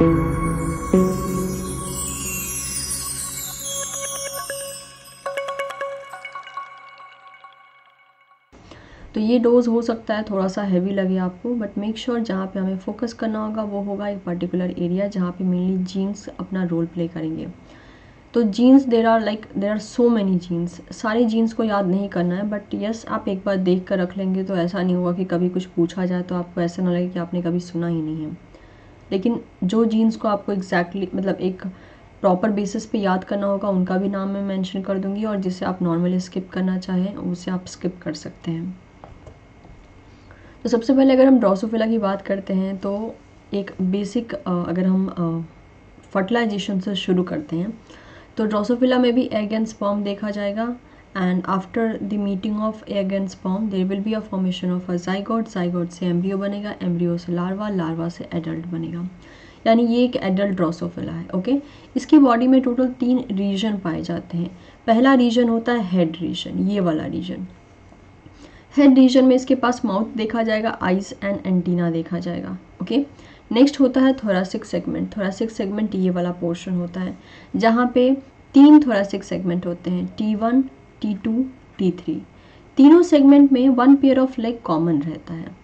तो ये डोज हो सकता है थोड़ा सा हैवी लगे आपको बट मेक श्योर जहाँ पे हमें फोकस करना होगा, वो होगा एक पर्टिकुलर एरिया जहाँ पे मेनली जीन्स अपना रोल प्ले करेंगे। तो genes there are like there are so many genes सारे जीन्स को याद नहीं करना है बट यस आप एक बार देख कर रख लेंगे तो ऐसा नहीं होगा कि कभी कुछ पूछा जाए तो आपको ऐसा ना लगे कि आपने कभी सुना ही नहीं है। लेकिन जो जीन्स को आपको एग्जैक्टली exactly, मतलब एक प्रॉपर बेसिस पे याद करना होगा उनका भी नाम मैं मेंशन कर दूँगी और जिसे आप नॉर्मली स्किप करना चाहें उसे आप स्किप कर सकते हैं। तो सबसे पहले अगर हम ड्रॉसोफिला की बात करते हैं तो एक बेसिक अगर हम फर्टिलाइजेशन से शुरू करते हैं तो ड्रॉसोफिला में भी एग एंड स्पर्म देखा जाएगा। And after the meeting of egg and sperm there will be a formation of a zygote zygote से एम्ब्रियो बनेगा एम्ब्रियो से लार्वा लार्वा से एडल्ट बनेगा। यानी ये एक एडल्ट ड्रोसोफिला है ओके इसकी बॉडी में टोटल तीन रीजन पाए जाते हैं। पहला रीजन होता है हेड रीजन ये वाला रीजन हेड रीजन में इसके पास माउथ देखा जाएगा आइज़ एंड एंटीना देखा जाएगा ओके नेक्स्ट होता है थोरासिक सेगमेंट थोरासिक सेगमेंट ये वाला पोर्शन होता है, जहाँ पे तीन थोरासिक सेगमेंट होते हैं T one T two T three तीनों सेगमेंट में one pair of leg common रहता है।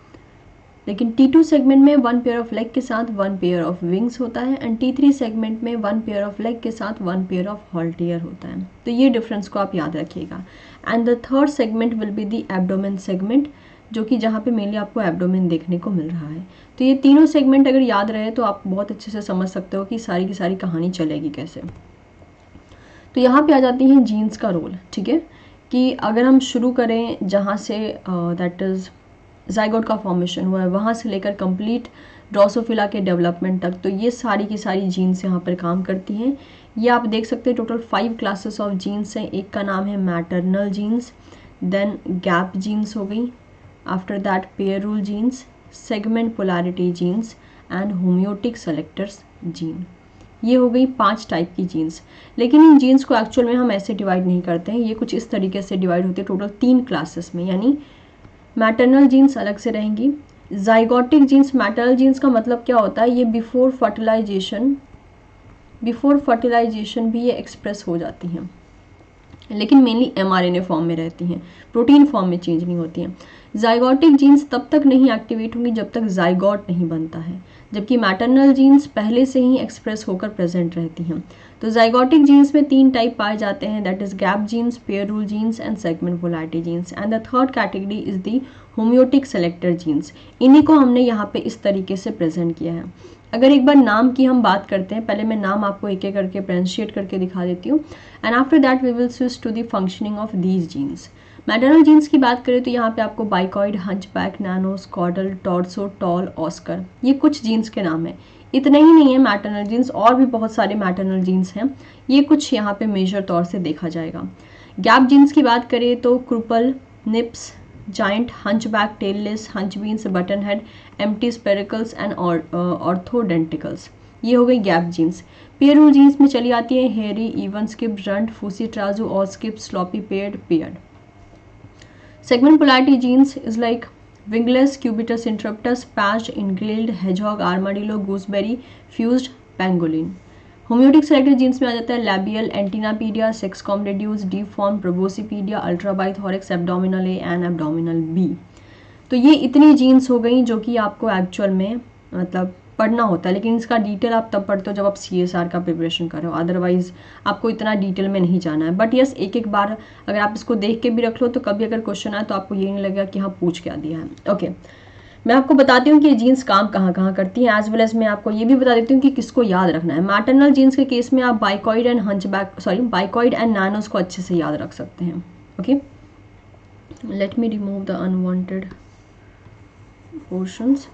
लेकिन टी टू सेगमेंट में वन पेयर ऑफ़ लेग के साथ वन पेयर ऑफ़ विंग्स होता है एंड टी थ्री सेगमेंट में वन पेयर ऑफ़ लेग के साथ वन पेयर ऑफ़ हॉल्टियर होता है। तो ये डिफरेंस को आप याद रखिएगा। And the third segment will be the abdomen segment जो कि जहाँ पे मेनली आपको एब्डोमेन देखने को मिल रहा है। तो ये तीनों सेगमेंट अगर याद रहे तो आप बहुत अच्छे से समझ सकते हो कि सारी की सारी कहानी चलेगी कैसे। तो यहाँ पे आ जाती हैं जीन्स का रोल ठीक है? कि अगर हम शुरू करें जहाँ से दैट इज़ जाइगोट का फॉर्मेशन हुआ है, वहाँ से लेकर कंप्लीट ड्रोसोफिला के डेवलपमेंट तक तो ये सारी की सारी जीन्स यहाँ पर काम करती हैं। ये आप देख सकते हैं total five classes of genes हैं। एक का नाम है maternal genes then gap genes हो गई after that pair rule genes segment polarity genes and homeotic selectors gene ये हो गई पाँच टाइप की जीन्स लेकिन इन जीन्स को एक्चुअल में हम ऐसे डिवाइड नहीं करते हैं। ये कुछ इस तरीके से डिवाइड होते हैं टोटल तीन क्लासेस में। यानी मैटरनल जीन्स अलग से रहेंगी। जाइगोटिक जीन्स मैटरनल जीन्स का मतलब क्या होता है? ये बिफोर फर्टिलाइजेशन बिफोर फर्टिलाइजेशन भी ये एक्सप्रेस हो जाती हैं। लेकिन मेनली एमआरएनए फॉर्म में रहती हैं। प्रोटीन फॉर्म में चेंज नहीं होती हैं। जाइगोटिक जीन्स तब तक नहीं एक्टिवेट होंगी जब तक जाइगोट नहीं बनता है। जबकि मैटरनल जीन्स पहले से ही एक्सप्रेस होकर प्रेजेंट रहती हैं। तो जाइगोटिक जीन्स में तीन टाइप पाए जाते हैं that is gap genes pair rule genes and segment polarity genes and the third category is the homeotic selector genes इन्हीं को हमने यहाँ पे इस तरीके से प्रेजेंट किया है। अगर एक बार नाम की हम बात करते हैं, पहले मैं नाम आपको एक एक करके प्रेंशिएट करके दिखा देती हूँ। And after that we will switch to the functioning of these genes maternal genes की बात करें तो यहाँ पे आपको bicoid hunchback nano, caudal, torso, toll, oskar, ये कुछ जीन्स के नाम है। इतना ही नहीं है मैटरनल जीन्स, और भी बहुत सारे मैटरनल जीन्स हैं। ये कुछ यहाँ पे मेजर तौर से देखा जाएगा। गैप जीन्स की बात करें तो Kruppel, knirps, giant hunchback tailless हंच beans button head empty spiracles, and orthodenticles. ये हो गई गैप जीन्स। पेरू जीन्स में चली आती है hairy, even, skip, runt, fushi, tarazu, और skip, sloppy, paired paired segment polarity genes is like wingless, cubitus interruptus patched ingrailed hedgehog, armadillo, gooseberry, fused, pangolin. Homeotic selected genes में आ जाता है labial antennapedia sex combs reduced deformed proboscipedia ultrabithorax abdominal A and abdominal B तो ये इतनी jeans हो गई जो कि आपको एक्चुअल में मतलब पढ़ना होता है, लेकिन इसका डिटेल आप तब पढ़ते हो जब आप सीएसआर का प्रिपरेशन करो अदरवाइज़ आपको इतना डिटेल में नहीं जाना है। बट यस एक एक बार अगर आप इसको देख के भी रख लो तो कभी अगर क्वेश्चन आए तो आपको ये नहीं लगेगा कि हाँ पूछ क्या दिया है। ओके मैं आपको बताती हूँ कि ये जीन्स काम कहाँ कहाँ करती हैं। एज वेल एज मैं आपको ये भी बता देती हूँ कि किसको याद रखना है। मैटरनल जीन्स के केस में आप bicoid and hunchback sorry bicoid and nanos को अच्छे से याद रख सकते हैं। Okay let me remove the unwanted portions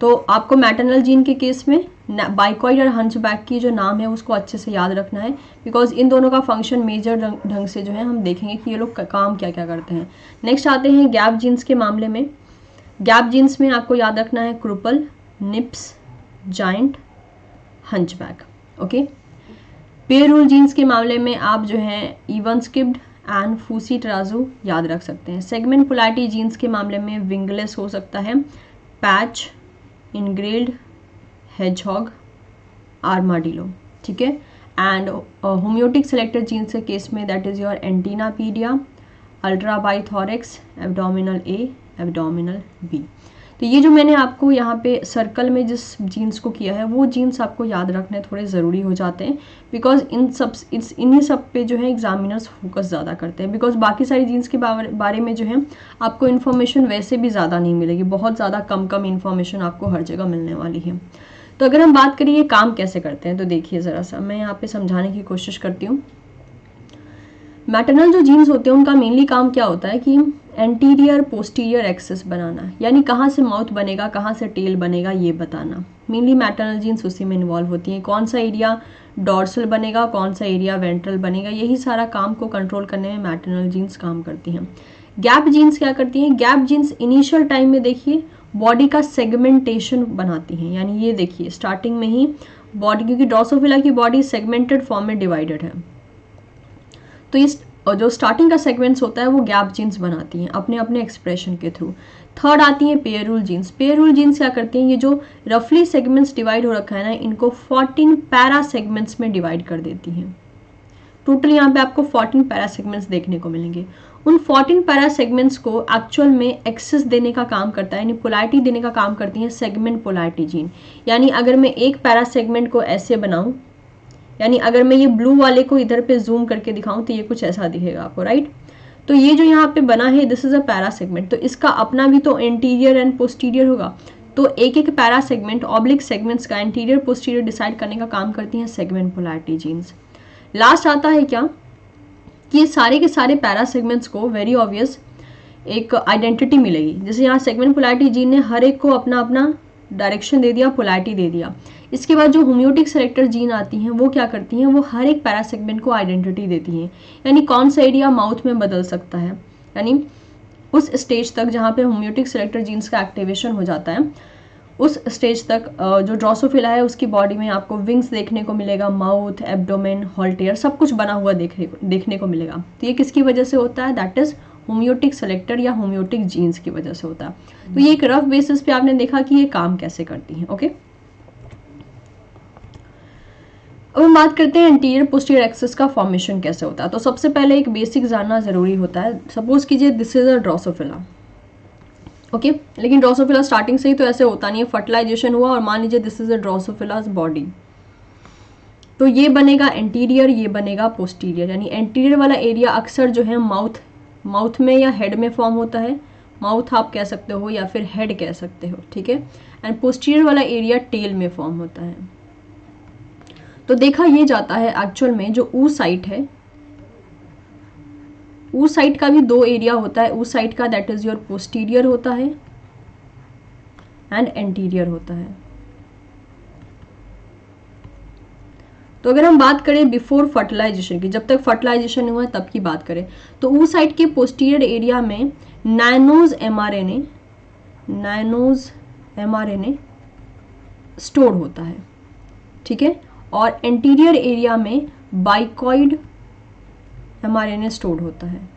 तो आपको मैटरनल जीन के केस में बाइकॉइड और हंच बैक की जो नाम है, उसको अच्छे से याद रखना है बिकॉज़ इन दोनों का फ़ंक्शन मेजर ढंग से जो है, हम देखेंगे कि ये लोग काम क्या क्या करते हैं। नेक्स्ट आते हैं गैप जीन्स के मामले में। गैप जीन्स में आपको याद रखना है Kruppel knirps giant hunchback okay pair rule genes के मामले में आप जो है even skipped and fushi tarazu याद रख सकते हैं। सेगमेंट पुलाटी जीन्स के मामले में विंगलेस हो सकता है पैच इनग्रेल्ड हेजहॉग आर्माडिलो ठीक है? एंड होम्योटिक सेलेक्टेड जीन्स के केस में that is your antennapedia pedia ultrabithorax abdominal A abdominal B तो ये जो मैंने आपको यहाँ पे सर्कल में जिस जीन्स को किया है, वो जीन्स आपको याद रखने थोड़े ज़रूरी हो जाते हैं बिकॉज़ इन सब, इस, इन्हीं सब पे जो है एग्जामिनर्स फोकस ज़्यादा करते हैं बिकॉज़ बाकी सारी जीन्स के बारे में जो है, आपको इन्फॉर्मेशन वैसे भी ज़्यादा नहीं मिलेगी। बहुत ज़्यादा कम कम इन्फॉर्मेशन आपको हर जगह मिलने वाली है। तो अगर हम बात करिए काम कैसे करते हैं तो देखिए ज़रा सा, मैं यहाँ पे समझाने की कोशिश करती हूँ। मैटरनल जो जीन्स होते हैं, उनका मेनली काम क्या होता है कि एंटीरियर पोस्टीरियर एक्सेस बनाना, यानी कहाँ से माउथ बनेगा, कहाँ से टेल बनेगा, ये बताना। मेनली मैटरनल जीन्स उसी में इन्वॉल्व होती हैं। कौन सा एरिया डॉर्सल बनेगा, कौन सा एरिया वेंट्रल बनेगा, यही सारा काम को कंट्रोल करने में मैटरनल जीन्स काम करती हैं। गैप जीन्स क्या करती हैं? गैप जीन्स इनिशियल टाइम में देखिए बॉडी का सेगमेंटेशन बनाती हैं। यानी ये देखिए स्टार्टिंग में ही बॉडी क्योंकि ड्रोसोफिला की बॉडी सेगमेंटेड फॉर्म में डिवाइडेड है। तो इस जो स्टार्टिंग का सेगमेंट्स होता है, वो गैप जीन्स बनाती हैं, अपने अपने एक्सप्रेशन के थ्रू थर्ड आती हैं पेयरूल जीन्स पेयरूल जीन्स क्या करती हैं? ये जो रफली सेगमेंट्स डिवाइड हो रखा है ना, इनको 14 पैरा सेगमेंट्स में डिवाइड कर देती हैं। टोटल यहाँ पे आपको 14 पैरा सेगमेंट्स देखने को मिलेंगे। उन 14 पैरा सेगमेंट्स को एक्चुअल में एक्सेस देने का काम करता है, यानी पोलारिटी देने का काम करती है सेगमेंट पोलाइटी जीन यानी अगर मैं एक पैरा सेगमेंट को ऐसे बनाऊँ यानी अगर मैं ये ब्लू वाले को इधर पे जूम करके दिखाऊँ तो ये कुछ ऐसा दिखेगा आपको राइट तो ये जो यहाँ पे बना है this is a para segment तो इसका अपना भी तो एंटीरियर एंड पोस्टीरियर होगा। तो एक एक पैरा सेगमेंट ऑब्लिक सेगमेंट्स का इंटीरियर पोस्टीरियर डिसाइड करने का काम करती हैं सेगमेंट पोलैरिटी जीन्स लास्ट आता है क्या? कि ये सारे के सारे पैरा सेगमेंट्स को वेरी ऑब्वियस एक आइडेंटिटी मिलेगी। जैसे यहाँ सेगमेंट पोलैरिटी जीन ने हर एक को अपना अपना डायरेक्शन दे दिया, पोलैरिटी दे दिया। इसके बाद जो होम्योटिक सेलेक्टर जीन आती हैं, वो क्या करती हैं? वो हर एक पैरासेगमेंट को आइडेंटिटी देती हैं। यानी कौन सा एरिया माउथ में बदल सकता है? यानी उस स्टेज तक जहाँ पे होम्योटिक सेलेक्टर जीन्स का एक्टिवेशन हो जाता है, उस स्टेज तक जो ड्रोसोफिला है, उसकी बॉडी में आपको विंग्स देखने को मिलेगा माउथ एब्डोमेन हॉल्टेयर सब कुछ बना हुआ देखने देखने को मिलेगा। तो ये किसकी वजह से होता है? दैट इज़ होम्योटिक सेलेक्टर या होम्योटिक जीन्स की वजह से होता है। तो ये एक रफ बेसिस पे आपने देखा कि ये काम कैसे करती हैं ओके अब हम बात करते हैं एंटीरियर पोस्टीरियर एक्सेस का फॉर्मेशन कैसे होता है। तो सबसे पहले एक बेसिक जानना ज़रूरी होता है। सपोज़ कीजिए this is a Drosophila okay लेकिन ड्रोसोफिला स्टार्टिंग से ही तो ऐसे होता नहीं है। फर्टिलाइजेशन हुआ और मान लीजिए this is a Drosophila's body तो ये बनेगा एंटीरियर ये बनेगा पोस्टीरियर यानी एंटीरियर वाला एरिया अक्सर जो है माउथ माउथ में या हेड में फॉर्म होता है। माउथ आप कह सकते हो या फिर हेड कह सकते हो, ठीक है? एंड पोस्टीरियर वाला एरिया टेल में फॉर्म होता है। तो देखा ये जाता है एक्चुअल में जो ऊ साइट है। ऊ साइट का भी दो एरिया होता है। ऊ साइट का दैट इज़ योर पोस्टीरियर होता है एंड एंटीरियर होता है। तो अगर हम बात करें बिफोर फर्टिलाइजेशन की, जब तक फर्टिलाइजेशन हुआ है तब की बात करें तो ऊ साइड के पोस्टीरियर एरिया में nanos mRNA nanos mRNA store होता है, ठीक है? और एंटीरियर एरिया में बाइकॉइड एमआरएनए स्टोर होता है।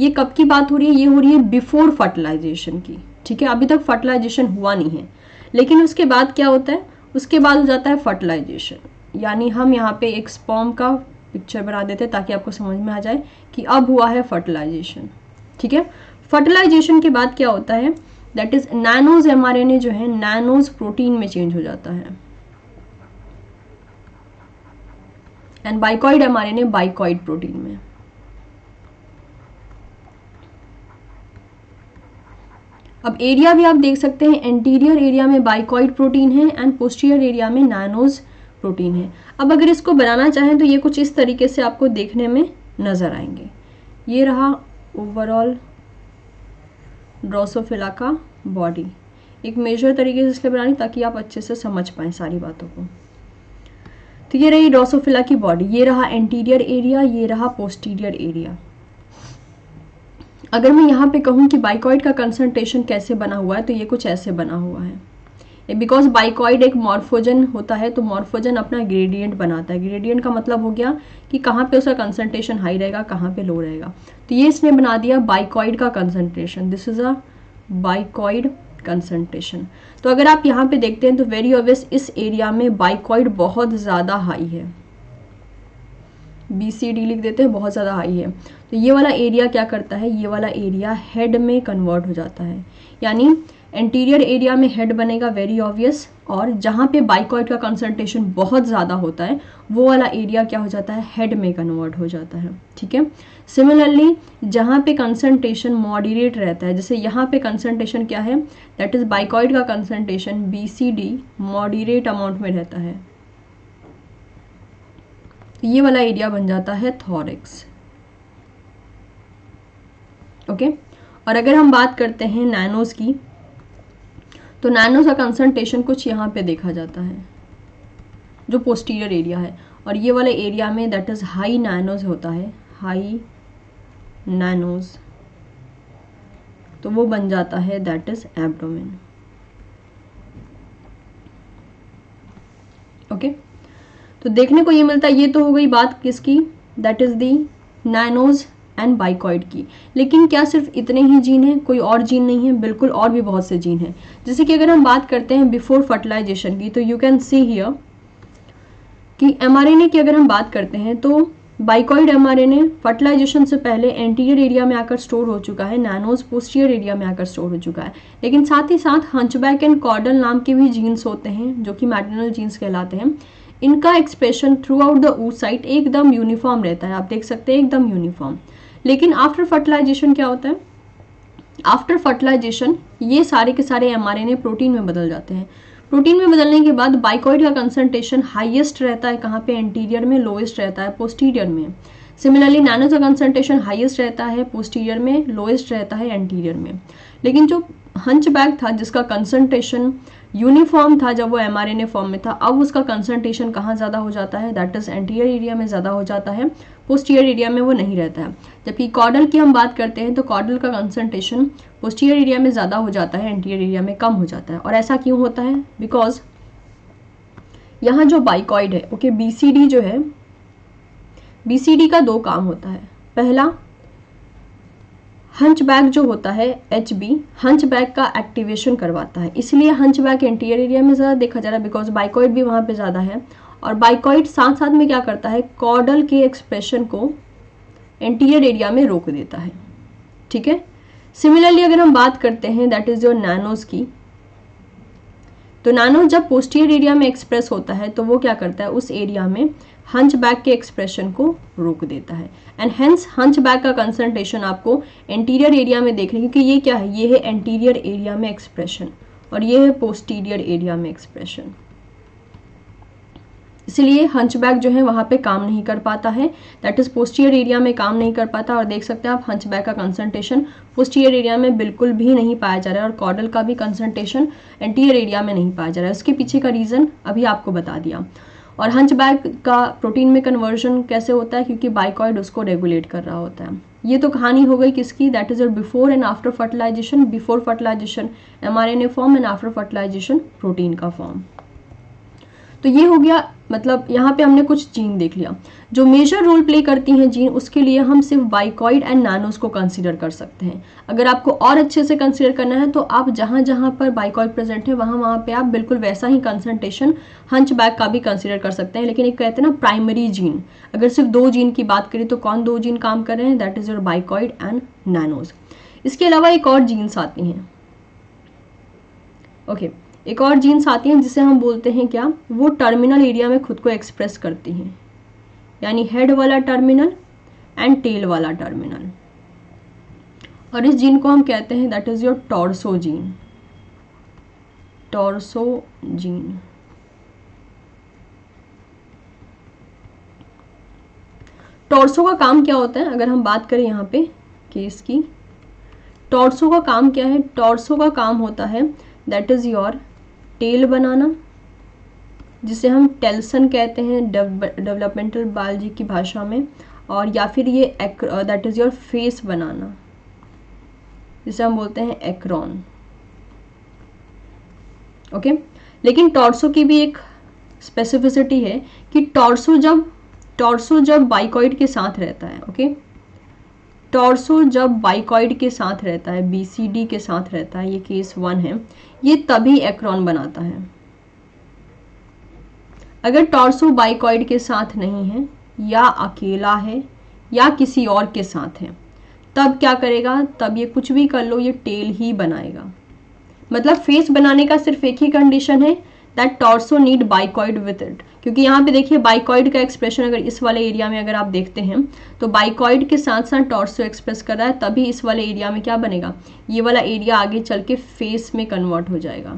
ये कब की बात हो रही है? ये हो रही है बिफोर फर्टिलाइजेशन की, ठीक है? अभी तक फर्टिलाइजेशन हुआ नहीं है। लेकिन उसके बाद क्या होता है? उसके बाद हो जाता है फर्टिलाइजेशन यानी हम यहाँ पे एक स्पॉम का पिक्चर बना देते हैं ताकि आपको समझ में आ जाए कि अब हुआ है फर्टिलाइजेशन ठीक है? फर्टिलाइजेशन के बाद क्या होता है? दैट इज़ नैनोज एमआरएनए जो है नैनोज प्रोटीन में चेंज हो जाता है. And bicoid mRNA bicoid protein में. अब एरिया भी आप देख सकते हैं एंटीरियर एरिया में बाइकॉइड प्रोटीन है एंड पोस्टीरियर एरिया में नैनोज प्रोटीन है। अब अगर इसको बनाना चाहें तो ये कुछ इस तरीके से आपको देखने में नज़र आएँगे। ये रहा ओवरऑल ड्रोसोफिला का बॉडी एक मेजर तरीके से इसलिए बनानी ताकि आप अच्छे से समझ पाएँ सारी बातों को। तो ये रही ड्रोसोफिला की बॉडी ये रहा एंटीरियर एरिया ये रहा पोस्टीरियर एरिया अगर मैं यहाँ पे कहूँ कि बाइकॉइड का कंसंट्रेशन कैसे बना हुआ है तो ये कुछ ऐसे बना हुआ है। बिकॉज़ बाइकॉइड एक मॉर्फोजन होता है तो मॉर्फोजन अपना ग्रेडियंट बनाता है। ग्रेडियंट का मतलब हो गया कि कहाँ पे उसका कंसंट्रेशन हाई रहेगा, कहाँ पे लो रहेगा। तो ये इसने बना दिया बाइकॉइड का concentration this is a bicoid concentration तो अगर आप यहाँ पे देखते हैं तो वेरी ऑब्वियस इस एरिया में बाइकॉइड बहुत ज़्यादा हाई है। बी सी डी लिख देते हैं, बहुत ज़्यादा हाई है। तो ये वाला एरिया क्या करता है? ये वाला एरिया हेड में कन्वर्ट हो जाता है। यानी एंटीरियर एरिया में हेड बनेगा वेरी ऑब्वियस और जहाँ पे बाइकॉइड का कंसंट्रेशन बहुत ज़्यादा होता है, वो वाला एरिया क्या हो जाता है? हेड में कन्वर्ट हो जाता है। ठीक है? सिमिलरली जहाँ पे कंसंट्रेशन मॉडरेट रहता है, जैसे यहाँ पे कंसंट्रेशन क्या है? दैट इज़ बाइकॉइड का concentration B C D moderate amount में रहता है। ये वाला एरिया बन जाता है थॉरिक्स ओके और अगर हम बात करते हैं नैनोज की तो नैनोज का कंसंट्रेशन कुछ यहाँ पे देखा जाता है, जो पोस्टीरियर एरिया है। और ये वाले एरिया में दैट इज़ हाई नैनोज होता है हाई नैनोज तो वो बन जाता है दैट इज़ एब्डोमेन ओके तो देखने को ये मिलता है, ये तो हो गई बात किसकी? That is the nanos and bicoid की। लेकिन क्या सिर्फ़ इतने ही जीन हैं? कोई और जीन नहीं है, बिल्कुल और भी बहुत से जीन हैं। जैसे कि अगर हम बात करते हैं बिफोर फर्टिलाइजेशन की तो यू कैन सी हियर कि एमआरएनए की अगर हम बात करते हैं तो बाइकॉइड एमआरएनए फर्टिलाइजेशन से पहले एंटीरियर एरिया में आकर स्टोर हो चुका है नैनोज पोस्टियर एरिया में आकर स्टोर हो चुका है। लेकिन साथ ही साथ हंचबैक एंड कॉर्डल नाम के भी जीन्स होते हैं, जो कि मैटरनल जीन्स कहलाते हैं। इनका expression throughout the site एकदम यूनिफॉर्म रहता है। आप देख सकते हैं एकदम यूनिफॉर्म लेकिन आफ्टर फर्टिलाइजेशन क्या होता है? आफ्टर फर्टिलाइजेशन ये सारे के सारे एमआरएनए प्रोटीन में बदल जाते हैं। प्रोटीन में बदलने के बाद बाइकॉइड का कंसंट्रेशन हाईएस्ट रहता है कहाँ पे? एंटीरियर में लोएस्ट रहता है पोस्टीरियर में। सिमिलरली नैनो का कंसंट्रेशन हाईएस्ट रहता है पोस्टीरियर में लोएस्ट रहता है एंटीरियर में। लेकिन जो हंच बैग था जिसका कंसंट्रेशन यूनिफॉर्म था जब वो एमआरएनए फॉर्म में था। अब उसका कंसंट्रेशन कहाँ ज़्यादा हो जाता है? दैट इज़ एंटीरियर एरिया में ज़्यादा हो जाता है। पोस्टियर एरिया में वो नहीं रहता है। जबकि कॉडल की हम बात करते हैं तो कॉडल का कंसंट्रेशन पोस्टियर एरिया में ज़्यादा हो जाता है एंटीरियर एरिया में कम हो जाता है। और ऐसा क्यों होता है? बिकॉज़ यहाँ जो बाइकॉइड है ओके बीसीडी जो है बीसीडी का दो काम होता है। पहला हंच बैग जो होता है एच बी हंच बैग का एक्टिवेशन करवाता है। इसलिए हंच बैग एंटीरियर एरिया में ज़्यादा देखा जा रहा है बिकॉज़ बाइकॉइड भी वहाँ पे ज़्यादा है। और बाइकॉइड साथ साथ में क्या करता है कॉर्डल के एक्सप्रेशन को एंटीरियर एरिया में रोक देता है। ठीक है? सिमिलरली अगर हम बात करते हैं दैट इज़ योर नैनोज की तो नैनो जब पोस्टियर एरिया में एक्सप्रेस होता है तो वो क्या करता है, उस एरिया में हंच बैक के एक्सप्रेशन को रोक देता है। एंड हेंस हंच बैक का कंसंट्रेशन आपको एंटीरियर एरिया में देख रहे क्योंकि ये क्या है? ये है एंटीरियर एरिया में एक्सप्रेशन और ये है पोस्टीरियर एरिया में एक्सप्रेशन इसलिए हंचबैक जो है वहाँ पे काम नहीं कर पाता है। दैट इज़ पोस्टियर एरिया में काम नहीं कर पाता और देख सकते हैं आप हंचबैक का कंसंट्रेशन पोस्टियर एरिया में बिल्कुल भी नहीं पाया जा रहा है और कॉडल का भी कंसंट्रेशन एंटीरियर एरिया में नहीं पाया जा रहा है। उसके पीछे का रीज़न अभी आपको बता दिया। और हंच बैग का प्रोटीन में कन्वर्जन कैसे होता है? क्योंकि बाइकॉइड उसको रेगुलेट कर रहा होता है। ये तो कहानी हो गई किसकी? That is before and after fertilization before fertilization mRNA form and after fertilization protein का फॉर्म तो ये हो गया मतलब यहाँ पे हमने कुछ जीन देख लिया। जो मेजर रोल प्ले करती हैं जीन उसके लिए हम सिर्फ़ बाइकॉइड एंड नानोस को कंसीडर कर सकते हैं। अगर आपको और अच्छे से कंसीडर करना है तो आप जहाँ जहाँ पर बाइकॉइड प्रेजेंट है वहाँ वहाँ पे आप बिल्कुल वैसा ही कंसनट्रेशन हंच बैग का भी कंसिडर कर सकते हैं। लेकिन एक कहते हैं ना प्राइमरी जीन अगर सिर्फ़ दो जीन की बात करें तो कौन दो जीन काम कर रहे हैं? That is your bicoid and nanos इसके अलावा एक और जीन्स आती हैं। Okay okay. एक और जीन्स आती हैं जिसे हम बोलते हैं क्या? वो टर्मिनल एरिया में खुद को एक्सप्रेस करती हैं। यानी हेड वाला टर्मिनल एंड टेल वाला टर्मिनल और इस जीन को हम कहते हैं that is your torso gene torso gene torso का काम क्या होता है? अगर हम बात करें यहाँ पे केस की टॉर्सो का काम क्या है? टॉर्सो का काम होता है दैट इज़ योर टेल बनाना, जिसे हम टेल्सन कहते हैं डेवलपमेंटल बायोलॉजी की भाषा में, और या फिर ये दैट इज़ योर फेस बनाना, जिसे हम बोलते हैं एक्रोन ओके okay? लेकिन टॉर्सो की भी एक स्पेसिफिसिटी है कि टॉर्सो जब टॉर्सो जब बाइकॉइड के साथ रहता है ओके टॉर्सो जब बाइकॉइड के साथ रहता है बीसीडी के साथ रहता है, ये केस वन है ये तभी एक्रोन बनाता है। अगर टॉर्सो बाइकॉइड के साथ नहीं है, या अकेला है, या किसी और के साथ है, तब क्या करेगा? तब ये कुछ भी कर लो, ये टेल ही बनाएगा। मतलब फेस बनाने का सिर्फ़ एक ही कंडीशन है that torso need bicoid with it क्योंकि यहाँ पे देखिए बाइकॉइड का एक्सप्रेशन अगर इस वाले एरिया में अगर आप देखते हैं तो बाइकॉइड के साथ साथ टॉर्सो एक्सप्रेस कर रहा है, तभी इस वाले एरिया में क्या बनेगा? ये वाला एरिया आगे चल के फेस में कन्वर्ट हो जाएगा।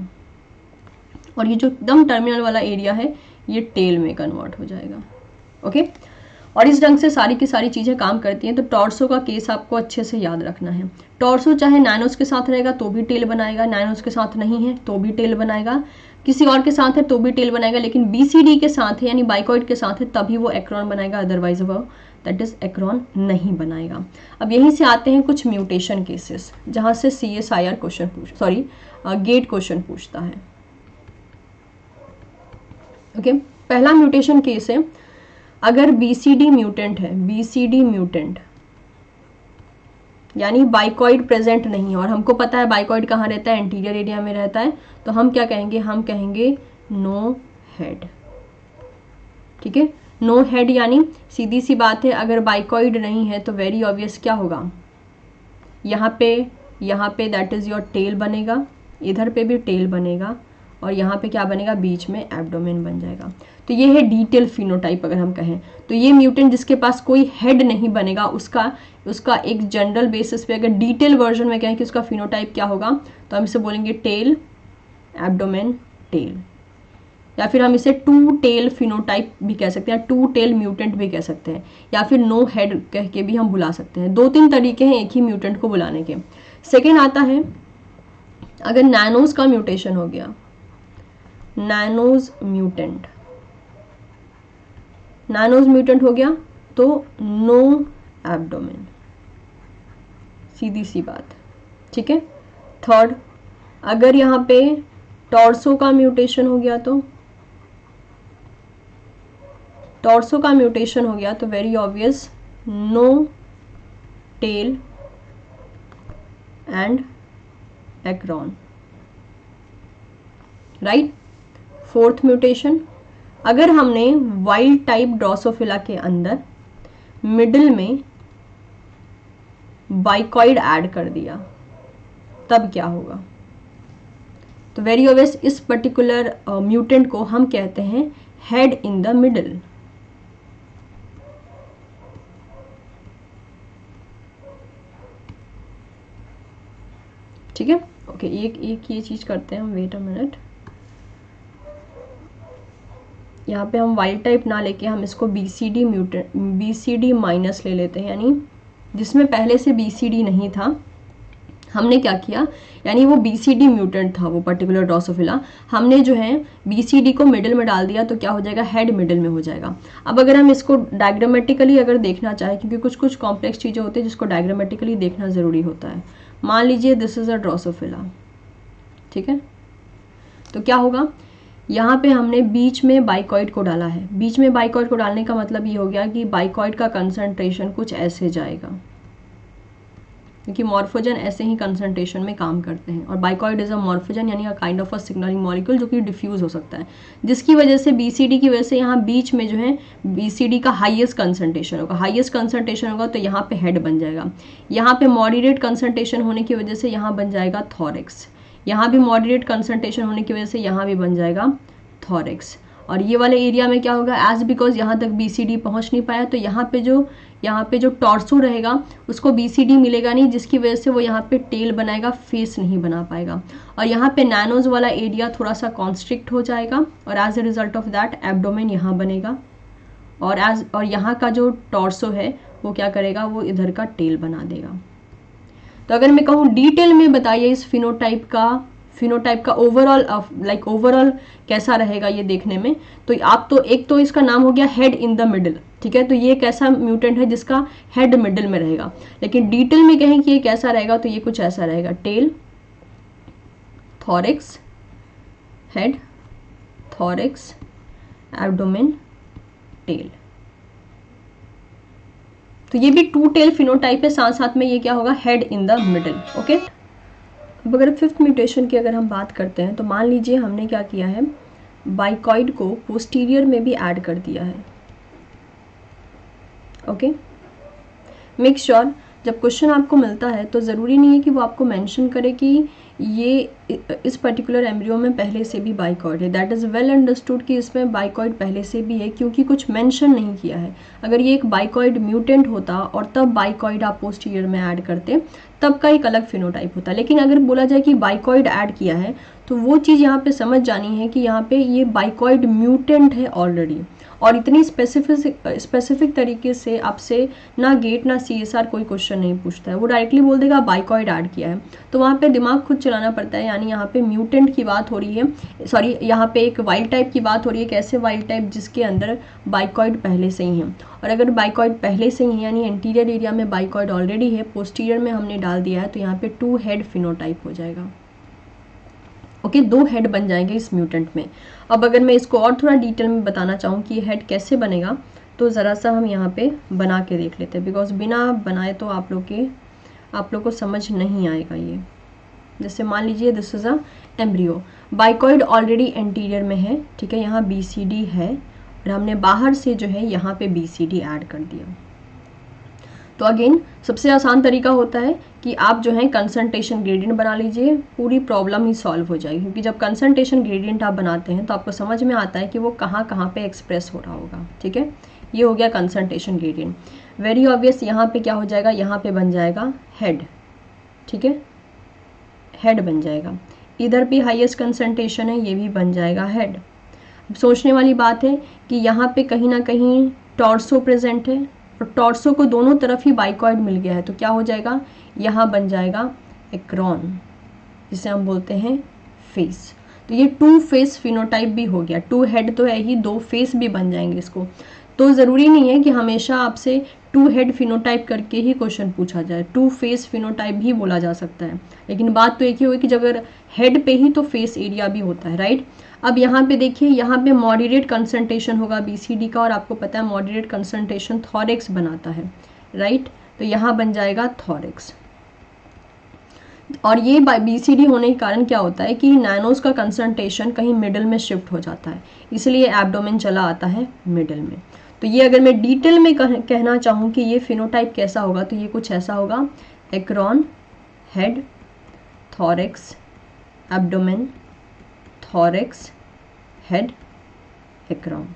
और ये जो एकदम टर्मिनल वाला एरिया है, ये टेल में कन्वर्ट हो जाएगा। ओके? और इस ढंग से सारी की सारी चीज़ें काम करती हैं तो टॉर्सो का केस आपको अच्छे से याद रखना है। टॉर्सो चाहे नैनोस के साथ रहेगा तो भी टेल बनाएगा नैनोस के साथ नहीं है तो भी टेल बनाएगा। किसी और के साथ है तो भी टेल बनाएगा, लेकिन बीसीडी के साथ है, यानी बाइकॉइड के साथ है, तभी वो एक्रोन बनाएगा अदरवाइज़ वो दैट इज़ एक्रोन नहीं बनाएगा अब यहीं से आते हैं कुछ म्यूटेशन केसेस जहाँ से C S I R question sorry GATE question पूछता है ओके okay? पहला म्यूटेशन केस है, अगर बीसीडी म्यूटेंट है बीसीडी म्यूटेंट यानी बाइकॉइड प्रेजेंट नहीं है। और हमको पता है बाइकॉइड कहाँ रहता है? एंटीरियर एरिया में रहता है। तो हम क्या कहेंगे? हम कहेंगे नो हेड ठीक है? नो हेड यानी सीधी सी बात है, अगर बाइकॉइड नहीं है तो वेरी ऑब्वियस क्या होगा? यहाँ पे यहाँ पे दैट इज़ योर टेल बनेगा। इधर पे भी टेल बनेगा। और यहाँ पे क्या बनेगा? बीच में एब्डोमेन बन जाएगा। तो ये है डिटेल फिनोटाइप अगर हम कहें। तो ये म्यूटेंट जिसके पास कोई हेड नहीं बनेगा, उसका उसका एक जनरल बेसिस पे अगर डिटेल वर्जन में कहें कि उसका फिनोटाइप क्या होगा तो हम इसे बोलेंगे टेल एब्डोमेन टेल या फिर हम इसे टू टेल फिनोटाइप भी कह सकते हैं टू टेल म्यूटेंट भी कह सकते हैं, या फिर नो हेड कह के भी हम बुला सकते हैं। दो तीन तरीके हैं एक ही म्यूटेंट को बुलाने के। सेकेंड आता है, अगर नैनोज का म्यूटेशन हो गया नैनोज म्यूटेंट नैनोज म्यूटेंट हो गया तो नो एब्डोमेन सीधी सी बात, ठीक है? थर्ड अगर यहाँ पे टॉर्सो का म्यूटेशन हो गया तो? टॉर्सो का म्यूटेशन हो गया तो very obvious no tail and acron right fourth mutation अगर हमने वाइल्ड टाइप ड्रोसोफिला के अंदर मिडिल में बाइकॉइड ऐड कर दिया, तब क्या होगा? तो वेरी ऑब्वियस इस पर्टिकुलर म्यूटेंट को हम कहते हैं हेड इन द मिडल ठीक है? ओके एक एक ये चीज़ करते हैं हम वेट अ मिनट यहाँ पे हम वाइल्ड टाइप ना लेके हम इसको B C D mutant B C D minus ले लेते हैं, यानी जिसमें पहले से बी सी डी नहीं था, हमने क्या किया? यानी वो बी सी डी म्यूटेंट था, वो पर्टिकुलर ड्रोसोफिला हमने जो है बी सी डी को मिडिल में डाल दिया तो क्या हो जाएगा? हेड मिडिल में हो जाएगा। अब अगर हम इसको डायग्रामेटिकली अगर देखना चाहें, क्योंकि कुछ कुछ कॉम्प्लेक्स चीज़ें होती है जिसको डायग्रामेटिकली देखना ज़रूरी होता है। मान लीजिए दिस इज़ अ ड्रोसोफिला ठीक है? तो क्या होगा? यहाँ पे हमने बीच में बाइकॉइड को डाला है। बीच में बाइकॉइड को डालने का मतलब ये हो गया कि बाइकॉइड का कंसंट्रेशन कुछ ऐसे जाएगा। क्योंकि मॉर्फोजन ऐसे ही कंसंट्रेशन में काम करते हैं। और बाइकॉइड इज़ अ मॉर्फोजन यानी a kind of a signaling molecule जो कि डिफ्यूज हो सकता है। जिसकी वजह से बीसीडी की वजह से यहाँ बीच में जो है बीसीडी का हाईएस्ट कंसंट्रेशन होगा। हाईएस्ट कंसंट्रेशन होगा तो यहाँ पे हेड बन जाएगा। यहाँ पे मॉडरेट कंसंट्रेशन होने की वजह से यहाँ बन जाएगा थॉरिक्स यहाँ भी मॉडरेट कंसनट्रेशन होने की वजह से यहाँ भी बन जाएगा थॉरिक्स और ये वाले एरिया में क्या होगा? एज बिकॉज़ यहाँ तक बी सी डी पहुँच नहीं पाया तो यहाँ पे जो, यहाँ पे जो टॉर्सो रहेगा, उसको बी सी डी मिलेगा नहीं, जिसकी वजह से वो यहाँ पे टेल बनाएगा फेस नहीं बना पाएगा। और यहाँ पे नैनोज वाला एरिया थोड़ा सा कॉन्स्ट्रिक्ट हो जाएगा, और as a result of that abdomen यहाँ बनेगा। और एज और यहाँ का जो टॉर्सो है, वो क्या करेगा? वो इधर का टेल बना देगा। तो अगर मैं कहूँ डिटेल में बताइए इस फिनोटाइप का फिनोटाइप का ओवरऑल लाइक ओवरऑल कैसा रहेगा ये देखने में। तो आप तो एक तो इसका नाम हो गया हेड इन द मिडिल ठीक है? तो ये एक ऐसा म्यूटेंट है जिसका हेड मिडिल में रहेगा? लेकिन डिटेल में कहें कि ये कैसा रहेगा तो ये कुछ ऐसा रहेगा। Tail thorax head thorax abdomen tail तो ये भी टू टेल फिनोटाइप है, साथ साथ में ये क्या होगा? Head in the middle okay अब अगर फिफ्थ म्यूटेशन की अगर हम बात करते हैं तो मान लीजिए हमने क्या किया है? बाइकॉइड को पोस्टीरियर में भी ऐड कर दिया है ओके मेक श्योर जब क्वेश्चन आपको मिलता है तो ज़रूरी नहीं है कि वो आपको मेंशन करे कि ये इस पर्टिकुलर एम्ब्रियो में पहले से भी बाइकॉइड है। दैट इज़ वेल अंडरस्टूड कि इसमें बाइकॉइड पहले से भी है, क्योंकि कुछ मेंशन नहीं किया है। अगर ये एक बाइकॉइड म्यूटेंट होता और तब बाइकॉइड आप पोस्ट ईयर में ऐड करते, तब का एक अलग फिनोटाइप होता। लेकिन अगर बोला जाए कि बाइकॉइड ऐड किया है तो वो चीज़ यहाँ पे समझ जानी है कि यहाँ पे ये बाइकॉइड म्यूटेंट है ऑलरेडी और इतनी स्पेसिफिक स्पेसिफिक तरीके से आपसे ना गेट ना सी एस आर कोई क्वेश्चन नहीं पूछता है। वो डायरेक्टली बोल देगा बाइकॉइड ऐड किया है। तो वहाँ पे दिमाग खुद चलाना पड़ता है। यानी यहाँ पे म्यूटेंट की बात हो रही है। सॉरी यहाँ पे एक वाइल्ड टाइप की बात हो रही है कैसे वाइल्ड टाइप जिसके अंदर बाइकॉइड पहले से ही है। और अगर बाइकॉइड पहले से ही यानी इंटीरियर एरिया में बाइकॉइड ऑलरेडी है पोस्टीरियर में हमने डाल दिया है तो यहाँ पे टू हेड फिनोटाइप हो जाएगा। ओके okay, दो हेड बन जाएँगे इस म्यूटेंट में। अब अगर मैं इसको और थोड़ा डिटेल में बताना चाहूँ कि हेड कैसे बनेगा तो ज़रा सा हम यहाँ पे बना के देख लेते हैं। बिकॉज़ बिना बनाए तो आप लोग के, आप लोग को समझ नहीं आएगा ये। जैसे मान लीजिए this is a embryo bicoid already anterior में है, ठीक है? यहाँ बी सी डी है, और हमने बाहर से जो है यहाँ पे बी सी डी ऐड कर दिया। तो अगेन सबसे आसान तरीका होता है कि आप जो है कंसनट्रेशन ग्रेडियंट बना लीजिए, पूरी प्रॉब्लम ही सॉल्व हो जाएगी। क्योंकि जब कंसनट्रेशन ग्रेडियंट आप बनाते हैं तो आपको समझ में आता है कि वो कहाँ कहाँ पे एक्सप्रेस हो रहा होगा, ठीक है? ये हो गया कंसनट्रेशन ग्रेडियंट वेरी ऑब्वियस यहाँ पे क्या हो जाएगा? यहाँ पे बन जाएगा हेड ठीक है? हेड बन जाएगा। इधर भी हाईएस्ट कंसनट्रेशन है, ये भी बन जाएगा हेड सोचने वाली बात है कि यहाँ पे कहीं ना कहीं टॉर्सो प्रेजेंट है और टॉर्सो को दोनों तरफ़ ही बाइकॉइड मिल गया है तो क्या हो जाएगा? यहाँ बन जाएगा एक्रोन, जिसे हम बोलते हैं फेस। तो ये टू फेस फिनोटाइप भी हो गया। टू हेड तो है ही, दो फेस भी बन जाएँगे इसको। तो ज़रूरी नहीं है कि हमेशा आपसे टू हेड फिनोटाइप करके ही क्वेश्चन पूछा जाए। टू फेस फिनोटाइप भी बोला जा सकता है। लेकिन बात तो एक ही होगी कि जब अगर हेड पे ही तो फेस एरिया भी होता है राइट अब यहाँ पे देखिए यहाँ पे मॉडरेट कंसनट्रेशन होगा बीसीडी का और आपको पता है मॉडरेट कंसनट्रेशन थॉरेक्स बनाता है राइट तो यहाँ बन जाएगा थॉरेक्स और ये बीसीडी होने के कारण क्या होता है कि नैनोज का कंसनट्रेशन कहीं मिडल में शिफ्ट हो जाता है इसलिए एब्डोमेन चला आता है मिडल में. तो ये अगर मैं डिटेल में कह, कहना चाहूँ कि ये फिनोटाइप कैसा होगा तो ये कुछ ऐसा होगा. Acron head thorax abdomen thorax head acron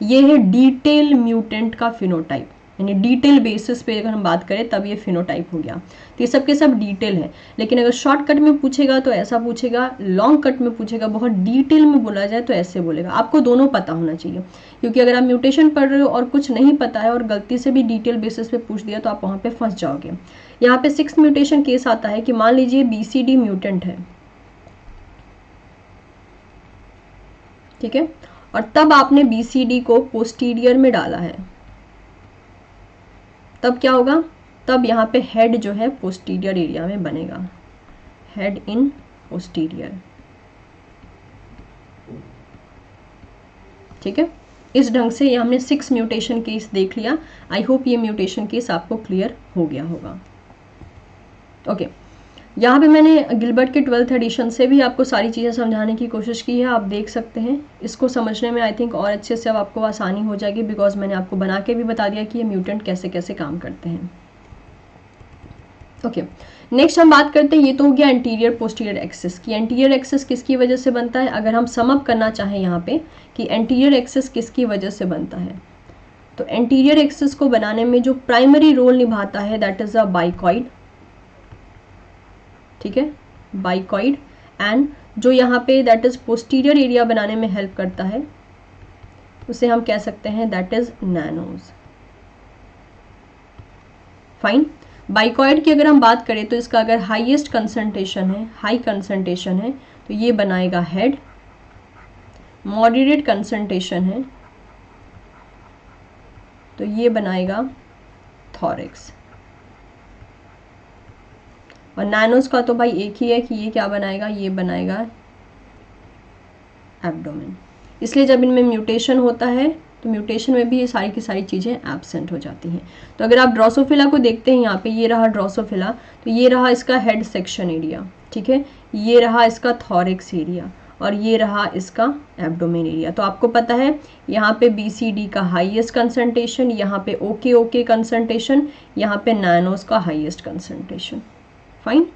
ये है डिटेल म्यूटेंट का फिनोटाइप यानी डिटेल बेसिस पे अगर हम बात करें, तब ये फिनोटाइप हो गया। तो ये सब के सब डिटेल है। लेकिन अगर शॉर्टकट में पूछेगा तो ऐसा पूछेगा लॉन्ग कट में पूछेगा, बहुत डिटेल में बोला जाए तो ऐसे बोलेगा। आपको दोनों पता होना चाहिए। क्योंकि अगर आप म्यूटेशन पढ़ रहे हो और कुछ नहीं पता है और गलती से भी डिटेल बेसिस पे पूछ दिया तो आप वहाँ पर फंस जाओगे। यहाँ पे सिक्स म्यूटेशन केस आता है कि मान लीजिए बीसीडी म्यूटेंट है। ठीक है? और तब आपने बी को पोस्टीरियर में डाला है। तब क्या होगा? तब यहाँ पे हेड जो है पोस्टीरियर एरिया में बनेगा। हेड इन पोस्टीरियर ठीक है? इस ढंग से ये हमने सिक्स म्यूटेशन केस देख लिया। आई होप ये म्यूटेशन केस आपको क्लियर हो गया होगा। Okay okay. यहाँ पे मैंने गिलबर्ट के ट्वेल्थ एडिशन से भी आपको सारी चीज़ें समझाने की कोशिश की है, आप देख सकते हैं। इसको समझने में आई थिंक और अच्छे से अब आपको आसानी हो जाएगी बिकॉज़ मैंने आपको बना के भी बता दिया कि ये म्यूटेंट कैसे कैसे काम करते हैं। ओके नेक्स्ट हम बात करते हैं, ये तो हो गया एंटीरियर पोस्टीरियर एक्सेस की। एंटीरियर एक्सेस किसकी वजह से बनता है? अगर हम समअप करना चाहें यहाँ पे कि एंटीरियर एक्सेस किसकी वजह से बनता है तो एंटीरियर एक्सेस को बनाने में जो प्राइमरी रोल निभाता है दैट इज़ अ बाइकॉइड ठीक है? बाइकॉइड एंड जो यहाँ पे दैट इज़ पोस्टीरियर एरिया बनाने में हेल्प करता है, उसे हम कह सकते हैं that is nanos fine bicoid की अगर हम बात करें तो इसका अगर हाईएस्ट कंसंट्रेशन है हाई कंसंट्रेशन है तो ये बनाएगा हेड मॉडरेट कंसंट्रेशन है तो ये बनाएगा थॉरिक्स और नैनोज का तो भाई एक ही है कि ये क्या बनाएगा, ये बनाएगा एब्डोमेन इसलिए जब इनमें म्यूटेशन होता है तो म्यूटेशन में भी ये सारी की सारी चीज़ें एबसेंट हो जाती हैं। तो अगर आप ड्रोसोफिला को देखते हैं, यहाँ पे ये रहा ड्रोसोफिला तो ये रहा इसका हेड सेक्शन एरिया ठीक है? ये रहा इसका थॉरिक्स एरिया और ये रहा इसका एब्डोमेन एरिया तो आपको पता है, यहाँ पे बी सी डी का हाईएस्ट कंसंट्रेशन यहाँ पे ओके ओके कंसंट्रेशन यहाँ पे नैनोस का हाईएस्ट कंसंट्रेशन फाइन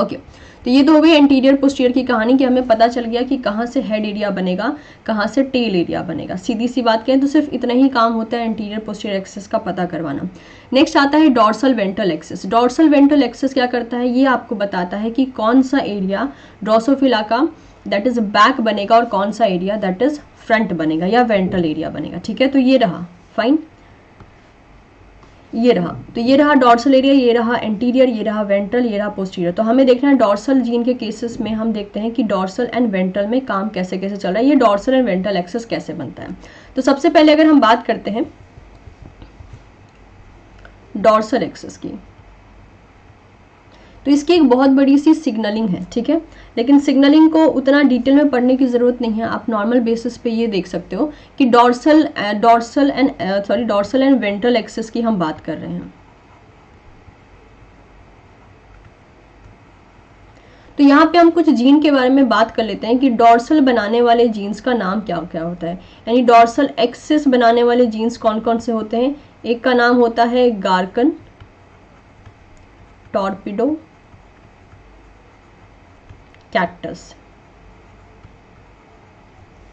ओके तो ये तो हो गई एंटीरियर पोस्टीरियर की कहानी कि हमें पता चल गया कि कहाँ से हेड एरिया बनेगा, कहाँ से टेल एरिया बनेगा। सीधी सी बात कहें तो सिर्फ़ इतना ही काम होता है एंटीरियर पोस्टीरियर एक्सेस का पता करवाना। नेक्स्ट आता है dorsal ventral axis dorsal ventral axis क्या करता है? ये आपको बताता है कि कौन सा एरिया ड्रोसोफिला का दैट इज़ बैक बनेगा और कौन सा एरिया दैट इज़ फ्रंट बनेगा या वेंटल एरिया बनेगा। ठीक है? तो ये रहा। फाइन ये रहा। तो ये रहा डॉर्सल एरिया ये रहा एंटीरियर ये रहा वेंट्रल ये रहा पोस्टीरियर तो हमें देखना है डॉर्सल जीन के केसेस में हम देखते हैं कि डॉर्सल एंड वेंट्रल में काम कैसे कैसे चल रहा है। ये डॉर्सल एंड वेंट्रल एक्सेस कैसे बनता है? तो सबसे पहले अगर हम बात करते हैं डॉर्सल एक्सेस की तो इसकी एक बहुत बड़ी सी सिग्नलिंग है, ठीक है? लेकिन सिग्नलिंग को उतना डिटेल में पढ़ने की ज़रूरत नहीं है। आप नॉर्मल बेसिस पे ये देख सकते हो कि dorsal dorsal and sorry dorsal and ventral axis की हम बात कर रहे हैं। तो यहाँ पे हम कुछ जीन के बारे में बात कर लेते हैं कि डॉर्सल बनाने वाले जीन्स का नाम क्या क्या होता है। यानी डॉर्सल एक्सेस बनाने वाले जीन्स कौन कौन से होते हैं? एक का नाम होता है गार्कन टॉर्पिडो कैक्टस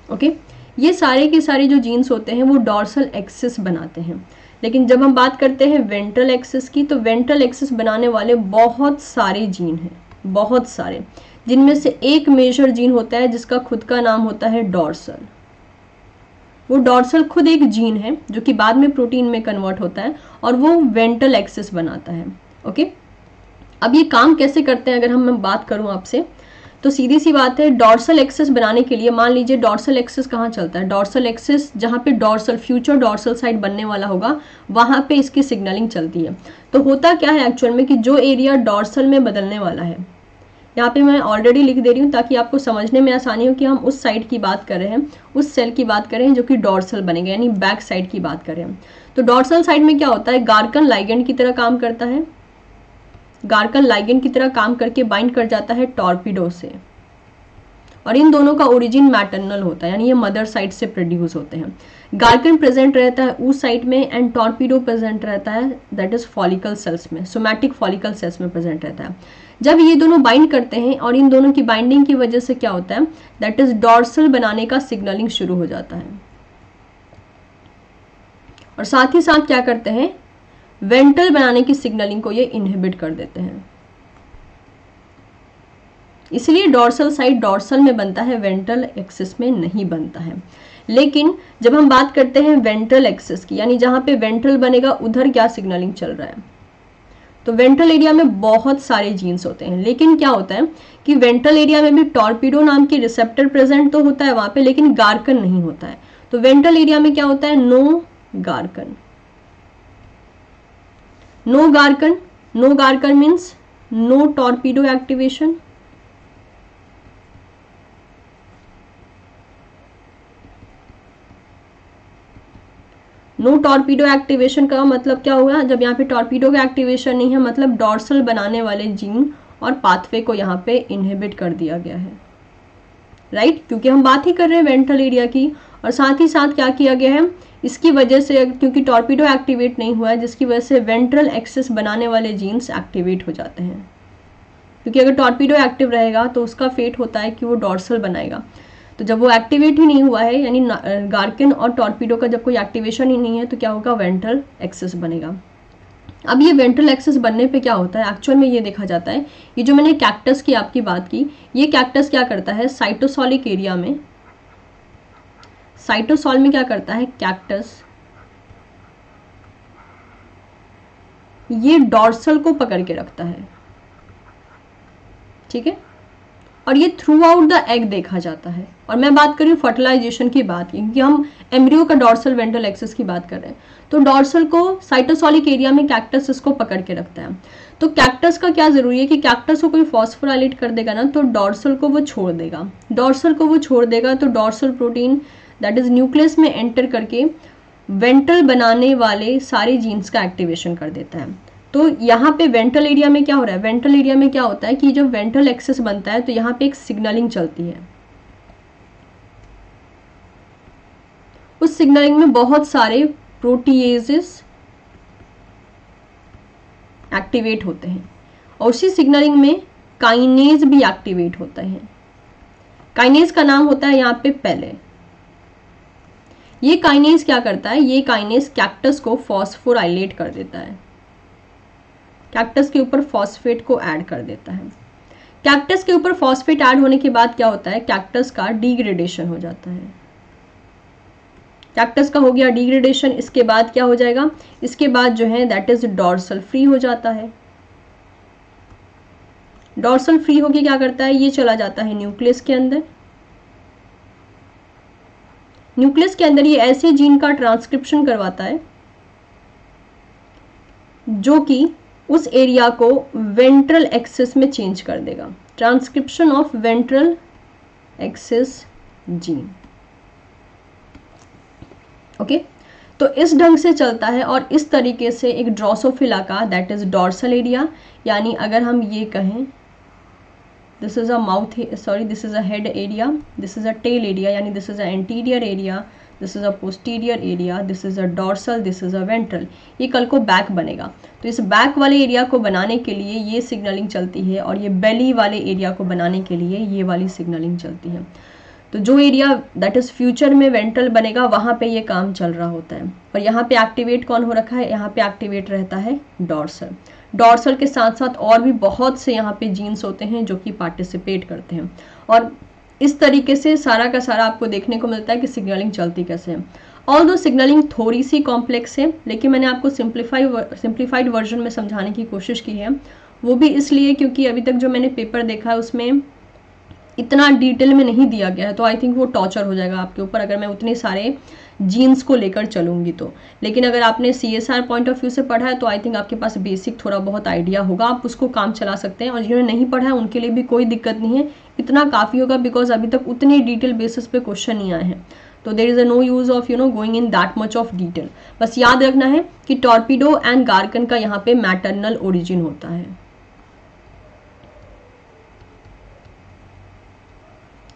ओके ये सारे के सारे जो जीन्स होते हैं, वो डॉर्सल एक्सिस बनाते हैं। लेकिन जब हम बात करते हैं वेंट्रल एक्सिस की तो वेंट्रल एक्सिस बनाने वाले बहुत सारे जीन हैं। बहुत सारे। जिनमें से एक मेजर जीन होता है, जिसका खुद का नाम होता है डॉर्सल वो डॉर्सल खुद एक जीन है, जो कि बाद में प्रोटीन में कन्वर्ट होता है, और वो वेंट्रल एक्सिस बनाता है। ओके अब ये काम कैसे करते हैं, अगर हम, मैं बात करूँ आपसे तो सीधी सी बात है डॉर्सल एक्सेस बनाने के लिए, मान लीजिए डॉर्सल एक्सेस कहाँ चलता है? डॉर्सल एक्सेस जहाँ पे डॉर्सल फ्यूचर डॉर्सल साइड बनने वाला होगा, वहाँ पे इसकी सिग्नलिंग चलती है। तो होता क्या है एक्चुअल में कि जो एरिया डॉर्सल में बदलने वाला है, यहाँ पे मैं ऑलरेडी लिख दे रही हूँ ताकि आपको समझने में आसानी हो कि हम उस साइड की बात कर रहे हैं, उस सेल की बात कर रहे हैं जो कि डॉर्सल बनेगा, यानी बैक साइड की बात कर रहे हैं। तो डॉर्सल साइड में क्या होता है? गार्कन लाइगेंड की तरह काम करता है। गार्कन लाइगेंड की तरह काम करके बाइंड कर जाता है टॉर्पिडो से। और इन दोनों का ओरिजिन मैटरनल होता है, यानी ये मदर साइड से प्रोड्यूस होते हैं। गार्कन प्रेजेंट रहता है उस साइड में एंड टॉर्पिडो प्रेजेंट रहता है, दैट इज़ फॉलिकल सेल्स में, सोमैटिक फॉलिकल सेल्स में प्रेजेंट रहता है। जब ये दोनों बाइंड करते हैं और इन दोनों की बाइंडिंग की वजह से क्या होता है, दैट इज़ डॉर्सल बनाने का सिग्नलिंग शुरू हो जाता है। और साथ ही साथ क्या करते हैं वेंट्रल बनाने की सिग्नलिंग को ये इनहिबिट कर देते हैं। इसलिए डॉर्सल साइड डॉर्सल में बनता है वेंट्रल एक्सिस में नहीं बनता है। लेकिन जब हम बात करते हैं वेंट्रल एक्सिस की, यानी जहाँ पे वेंट्रल बनेगा, उधर क्या सिग्नलिंग चल रहा है? तो वेंट्रल एरिया में बहुत सारे जीन्स होते हैं। लेकिन क्या होता है कि वेंट्रल एरिया में भी टॉर्पीडो नाम की रिसेप्टर प्रेजेंट तो होता है वहाँ पे, लेकिन गार्कन नहीं होता है। तो वेंट्रल एरिया में क्या होता है? No gurken. No gurken no gurken means no torpedo activation no torpedo activation का मतलब क्या हुआ? जब यहाँ पे टॉर्पीडो का एक्टिवेशन नहीं है मतलब डॉर्सल बनाने वाले जीन और पाथवे को यहाँ पे इनहिबिट कर दिया गया है। Right right? क्योंकि हम बात ही कर रहे हैं वेंट्रल एरिया की और साथ ही साथ क्या किया गया है? इसकी वजह से, क्योंकि टॉर्पीडो एक्टिवेट नहीं हुआ है, जिसकी वजह से वेंट्रल एक्सेस बनाने वाले जीन्स एक्टिवेट हो जाते हैं। क्योंकि अगर टॉर्पीडो एक्टिव रहेगा तो उसका फेट होता है कि वो डॉर्सल बनाएगा। तो जब वो एक्टिवेट ही नहीं हुआ है, यानी गार्किन और टॉर्पीडो का जब कोई एक्टिवेशन ही नहीं है तो क्या होगा? वेंट्रल एक्सेस बनेगा। अब ये वेंट्रल एक्सेस बनने पे क्या होता है? एक्चुअल में ये देखा जाता है, ये जो मैंने कैक्टस की आपकी बात की, ये कैक्टस क्या करता है? साइटोसॉलिक एरिया में साइटोसॉल में क्या करता है? कैक्टस ये डॉर्सल को पकड़ के रखता है। ठीक है? और ये थ्रू आउट द एग देखा जाता है। और मैं बात करी फर्टिलाइजेशन की बात की, क्योंकि हम एम्ब्रियो का डॉर्सल वेंट्रल एक्सेस की बात कर रहे हैं। तो डॉर्सल को साइटोसॉलिक एरिया में कैक्टस इसको पकड़ के रखता है। तो कैक्टस का क्या ज़रूरी है कि कैक्टस को कोई फॉस्फोराइलेट कर देगा ना तो डॉर्सल को वो छोड़ देगा। डॉर्सल को वो छोड़ देगा तो dorsal protein that is nucleus में एंटर करके वेंट्रल बनाने वाले सारे जीन्स का एक्टिवेशन कर देता है। तो यहाँ पे वेंट्रल एरिया में क्या हो रहा है? वेंट्रल एरिया में क्या होता है कि जब वेंट्रल एक्सेस बनता है तो यहाँ पे एक सिग्नलिंग चलती है। उस सिग्नलिंग में बहुत सारे प्रोटीएजेस एक्टिवेट होते हैं। और उसी सिग्नलिंग में काइनेज भी एक्टिवेट होता है। काइनेज का नाम होता है यहाँ पे पहले। ये काइनेज क्या करता है? ये काइनेज कैक्टस को फॉस्फोराइलेट कर देता है। कैक्टस के ऊपर फॉस्फेट को ऐड कर देता है। कैक्टस के ऊपर फॉस्फेट ऐड होने के बाद क्या होता है? कैक्टस का डिग्रेडेशन हो जाता है। कैक्टस का हो गया डिग्रेडेशन इसके बाद क्या हो जाएगा? इसके बाद जो है दैट इज़ डॉर्सल फ्री हो जाता है। डॉर्सल फ्री होके क्या करता है? ये चला जाता है न्यूक्लियस के अंदर। न्यूक्लियस के अंदर ये ऐसे जीन का ट्रांसक्रिप्शन करवाता है, जो कि उस एरिया को वेंट्रल एक्सेस में चेंज कर देगा। Transcription of ventral axis gene. Okay? तो इस ढंग से चलता है और इस तरीके से एक ड्रोसोफिला का दैट इज़ डॉर्सल एरिया यानी अगर हम ये कहें this is a mouth sorry this is a head area this is a tail area यानी this is a anterior area this is a posterior area this is a dorsal this is a ventral ये कल को back बनेगा। तो इस back वाले area को बनाने के लिए ये सिग्नलिंग चलती है और ये बेली वाले एरिया को बनाने के लिए ये वाली सिग्नलिंग चलती है। तो जो एरिया दैट इज़ फ्यूचर में वेंट्रल बनेगा, वहाँ पे ये काम चल रहा होता है। और यहाँ पे एक्टिवेट कौन हो रखा है? यहाँ पे एक्टिवेट रहता है डॉर्सल डॉर्सल के साथ साथ और भी बहुत से यहाँ पे जीन्स होते हैं जो कि पार्टिसिपेट करते हैं। और इस तरीके से सारा का सारा आपको देखने को मिलता है कि सिग्नलिंग चलती कैसे है। ऑल दो सिग्नलिंग थोड़ी सी कॉम्प्लेक्स है, लेकिन मैंने आपको सिंप्लीफाई सिंप्लीफाइड वर्जन में समझाने की कोशिश की है। वो भी इसलिए क्योंकि अभी तक जो मैंने पेपर देखा है, उसमें इतना डिटेल में नहीं दिया गया है तो आई थिंक वो टॉर्चर हो जाएगा आपके ऊपर। अगर मैं उतने सारे जीन्स को लेकर चलूँगी तो। लेकिन अगर आपने C S R point of view से पढ़ा है तो आई थिंक आपके पास बेसिक थोड़ा बहुत आइडिया होगा। आप उसको काम चला सकते हैं। और जिन्होंने नहीं पढ़ा है, उनके लिए भी कोई दिक्कत नहीं है। इतना काफ़ी होगा बिकॉज़ अभी तक उतने डिटेल बेसिस पे क्वेश्चन नहीं आए हैं। तो there is a no use of you know going in that much of detail बस याद रखना है कि टॉर्पीडो एंड गार्कन का यहाँ पे मैटरनल ओरिजिन होता है।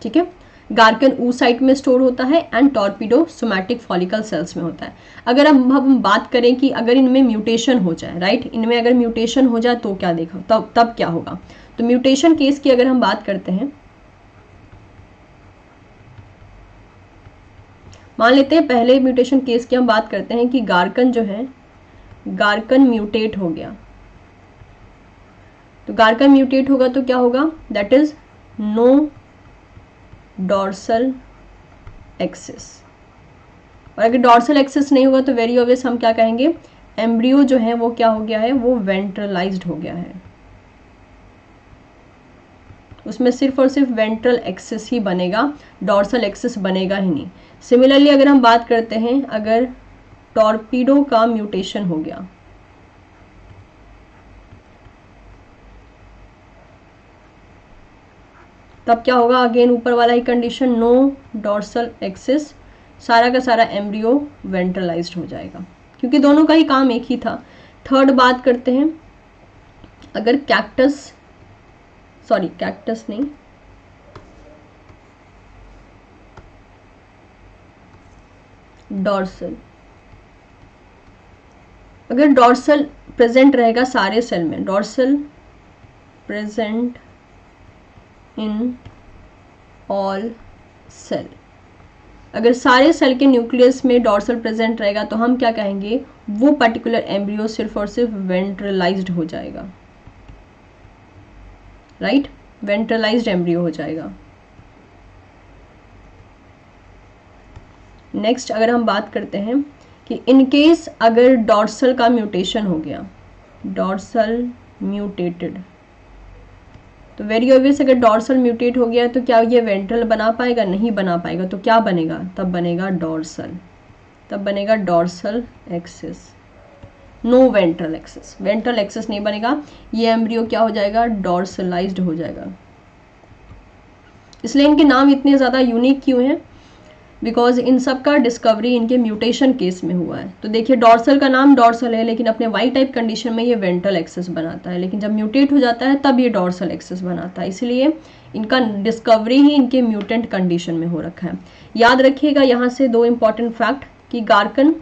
ठीक है? गार्कन ऊ साइट में स्टोर होता है and torpedo somatic follicle cells में होता है। अगर अब हम बात करें कि अगर इनमें म्यूटेशन हो जाए राइट इनमें अगर म्यूटेशन हो जाए तो क्या देखा, तब तब क्या होगा? तो म्यूटेशन केस की अगर हम बात करते हैं, मान लेते हैं पहले म्यूटेशन केस की हम बात करते हैं कि गार्कन जो है, गार्कन म्यूटेट हो गया। तो गार्कन म्यूटेट होगा तो क्या होगा? That is no dorsal axis और अगर डॉर्सल एक्सिस नहीं होगा तो वेरी ऑब्वियस हम क्या कहेंगे? एम्ब्रियो जो है वो क्या हो गया है? वो वेंट्रलाइज्ड हो गया है। उसमें सिर्फ़ और सिर्फ़ वेंट्रल एक्सिस ही बनेगा डॉर्सल एक्सिस बनेगा ही नहीं। सिमिलरली अगर हम बात करते हैं, अगर टॉर्पीडो का म्यूटेशन हो गया तब क्या होगा? अगेन ऊपर वाला ही कंडीशन नो डॉर्सल एक्सिस सारा का सारा एम्ब्रियो वेंट्रलाइज्ड हो जाएगा। क्योंकि दोनों का ही काम एक ही था। थर्ड बात करते हैं। अगर कैक्टस सॉरी कैक्टस नहीं। डॉर्सल अगर डॉर्सल प्रेजेंट रहेगा सारे सेल में dorsal present in all cell. अगर सारे सेल के न्यूक्लियस में डॉर्सल प्रेजेंट रहेगा तो हम क्या कहेंगे? वो पर्टिकुलर एम्ब्रियो सिर्फ़ और सिर्फ़ वेंट्रलाइज्ड हो जाएगा। राइट वेंट्रलाइज्ड एम्ब्रियो हो जाएगा। नेक्स्ट अगर हम बात करते हैं कि इन केस अगर डॉर्सल का म्यूटेशन हो गया, डॉर्सल म्यूटेटेड तो वेरी ऑब्वियस अगर डॉर्सल म्यूटेट हो गया तो क्या ये वेंट्रल बना पाएगा? नहीं बना पाएगा। तो क्या बनेगा? तब बनेगा डॉर्सल तब बनेगा dorsal axis no ventral axis ventral axis नहीं बनेगा। ये एम्ब्रियो क्या हो जाएगा? डॉर्सलाइज्ड हो जाएगा। इसलिए इनके नाम इतने ज़्यादा यूनिक क्यों हैं? बिकॉज़ इन सब का डिस्कवरी इनके म्यूटेशन केस में हुआ है। तो देखिए डॉर्सल का नाम डॉर्सल है, लेकिन अपने वाई टाइप कंडीशन में ये वेंट्रल एक्सेस बनाता है। लेकिन जब म्यूटेट हो जाता है, तब ये डॉर्सल एक्सेस बनाता है। इसलिए इनका डिस्कवरी ही इनके म्यूटेंट कंडीशन में हो रखा है। याद रखिएगा यहाँ से दो इंपॉर्टेंट फैक्ट कि गार्कन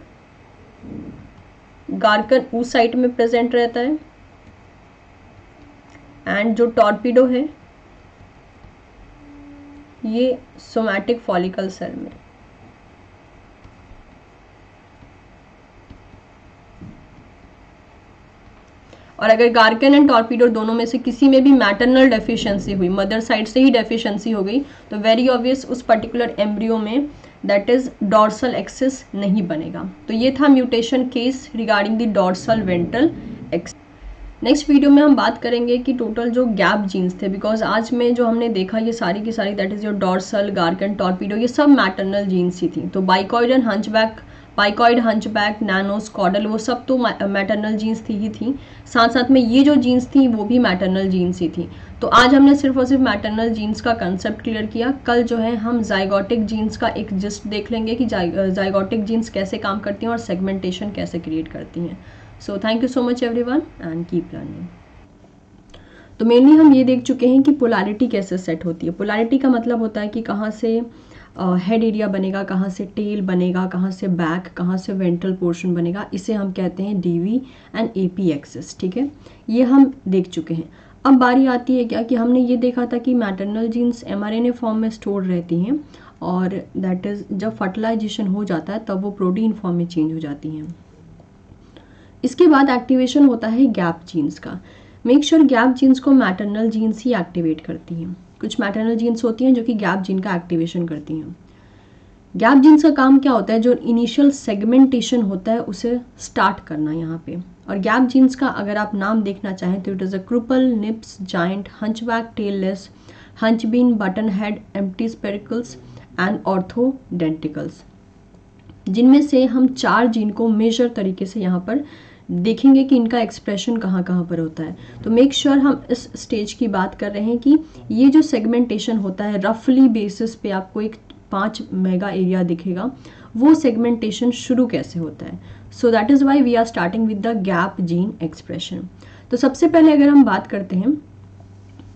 गार्कन उस साइट में प्रेजेंट रहता है। एंड जो टॉर्पीडो है, ये सोमैटिक फॉलिकल सेल में। और अगर गार्कन एंड टॉर्पीडो दोनों में से किसी में भी मैटरनल डेफिशिएंसी हुई मदर साइड से ही डेफिशिएंसी हो गई तो वेरी ऑब्वियस उस पर्टिकुलर एम्ब्रियो में दैट इज़ डॉर्सल एक्सेस नहीं बनेगा। तो ये था mutation case regarding the dorsal ventral axis next video में हम बात करेंगे कि टोटल जो गैप जीन्स थे बिकॉज़ आज में जो हमने देखा, ये सारी की सारी that is your dorsal gurken torpedo ये सब मैटरनल जीन्स ही थी। तो bicoid and hunchback bicoid hunchback nanos caudal वो सब तो मैटरनल जीन्स थी ही थी। साथ साथ में ये जो जीन्स थी, वो भी मैटरनल जीन्स ही थी। तो आज हमने सिर्फ़ और सिर्फ़ मैटरनल जीन्स का कंसेप्ट क्लियर किया। कल जो है हम जाइगोटिक जीन्स का एक जिस्ट देख लेंगे कि जाइगोटिक जीन्स कैसे काम करती हैं और सेगमेंटेशन कैसे क्रिएट करती हैं। So thank you so much everyone and keep learning तो मेनली हम ये देख चुके हैं कि पोलारिटी कैसे सेट होती है। पोलारिटी का मतलब होता है कि कहाँ से हेड एरिया बनेगा, कहाँ से टेल बनेगा, कहाँ से बैक कहाँ से वेंट्रल पोर्शन बनेगा, इसे हम कहते हैं डीवी एंड एपी एक्सेस ठीक है? ये हम देख चुके हैं। अब बारी आती है क्या कि हमने ये देखा था कि मैटरनल जीन्स एमआरएनए फॉर्म में स्टोर रहती हैं और दैट इज़ जब फर्टिलाइजेशन हो जाता है, तब वो प्रोटीन फॉर्म में चेंज हो जाती हैं। इसके बाद एक्टिवेशन होता है गैप जीन्स का। मेक श्योर गैप जीन्स को मैटरनल जीन्स ही एक्टिवेट करती हैं। कुछ मैटरनल जीन्स होती हैं जो कि गैप जीन का एक्टिवेशन करती हैं। गैप जीन्स का काम क्या होता है? जो इनिशियल सेगमेंटेशन होता है, उसे स्टार्ट करना यहाँ पे। और गैप जीन्स का अगर आप नाम देखना चाहें तो it is a kruppel knirps giant hunchback tailless hunchback button head empty spiracles and orthodenticles जिनमें से हम चार जीन को मेजर तरीके से यहाँ पर देखेंगे कि इनका एक्सप्रेशन कहाँ कहाँ पर होता है। तो मेक श्योर sure हम इस स्टेज की बात कर रहे हैं कि ये जो सेगमेंटेशन होता है रफली बेसिस पे आपको एक पाँच मेगा एरिया दिखेगा। वो सेगमेंटेशन शुरू कैसे होता है? So that is why we are starting with the gap gene expression तो सबसे पहले अगर हम बात करते हैं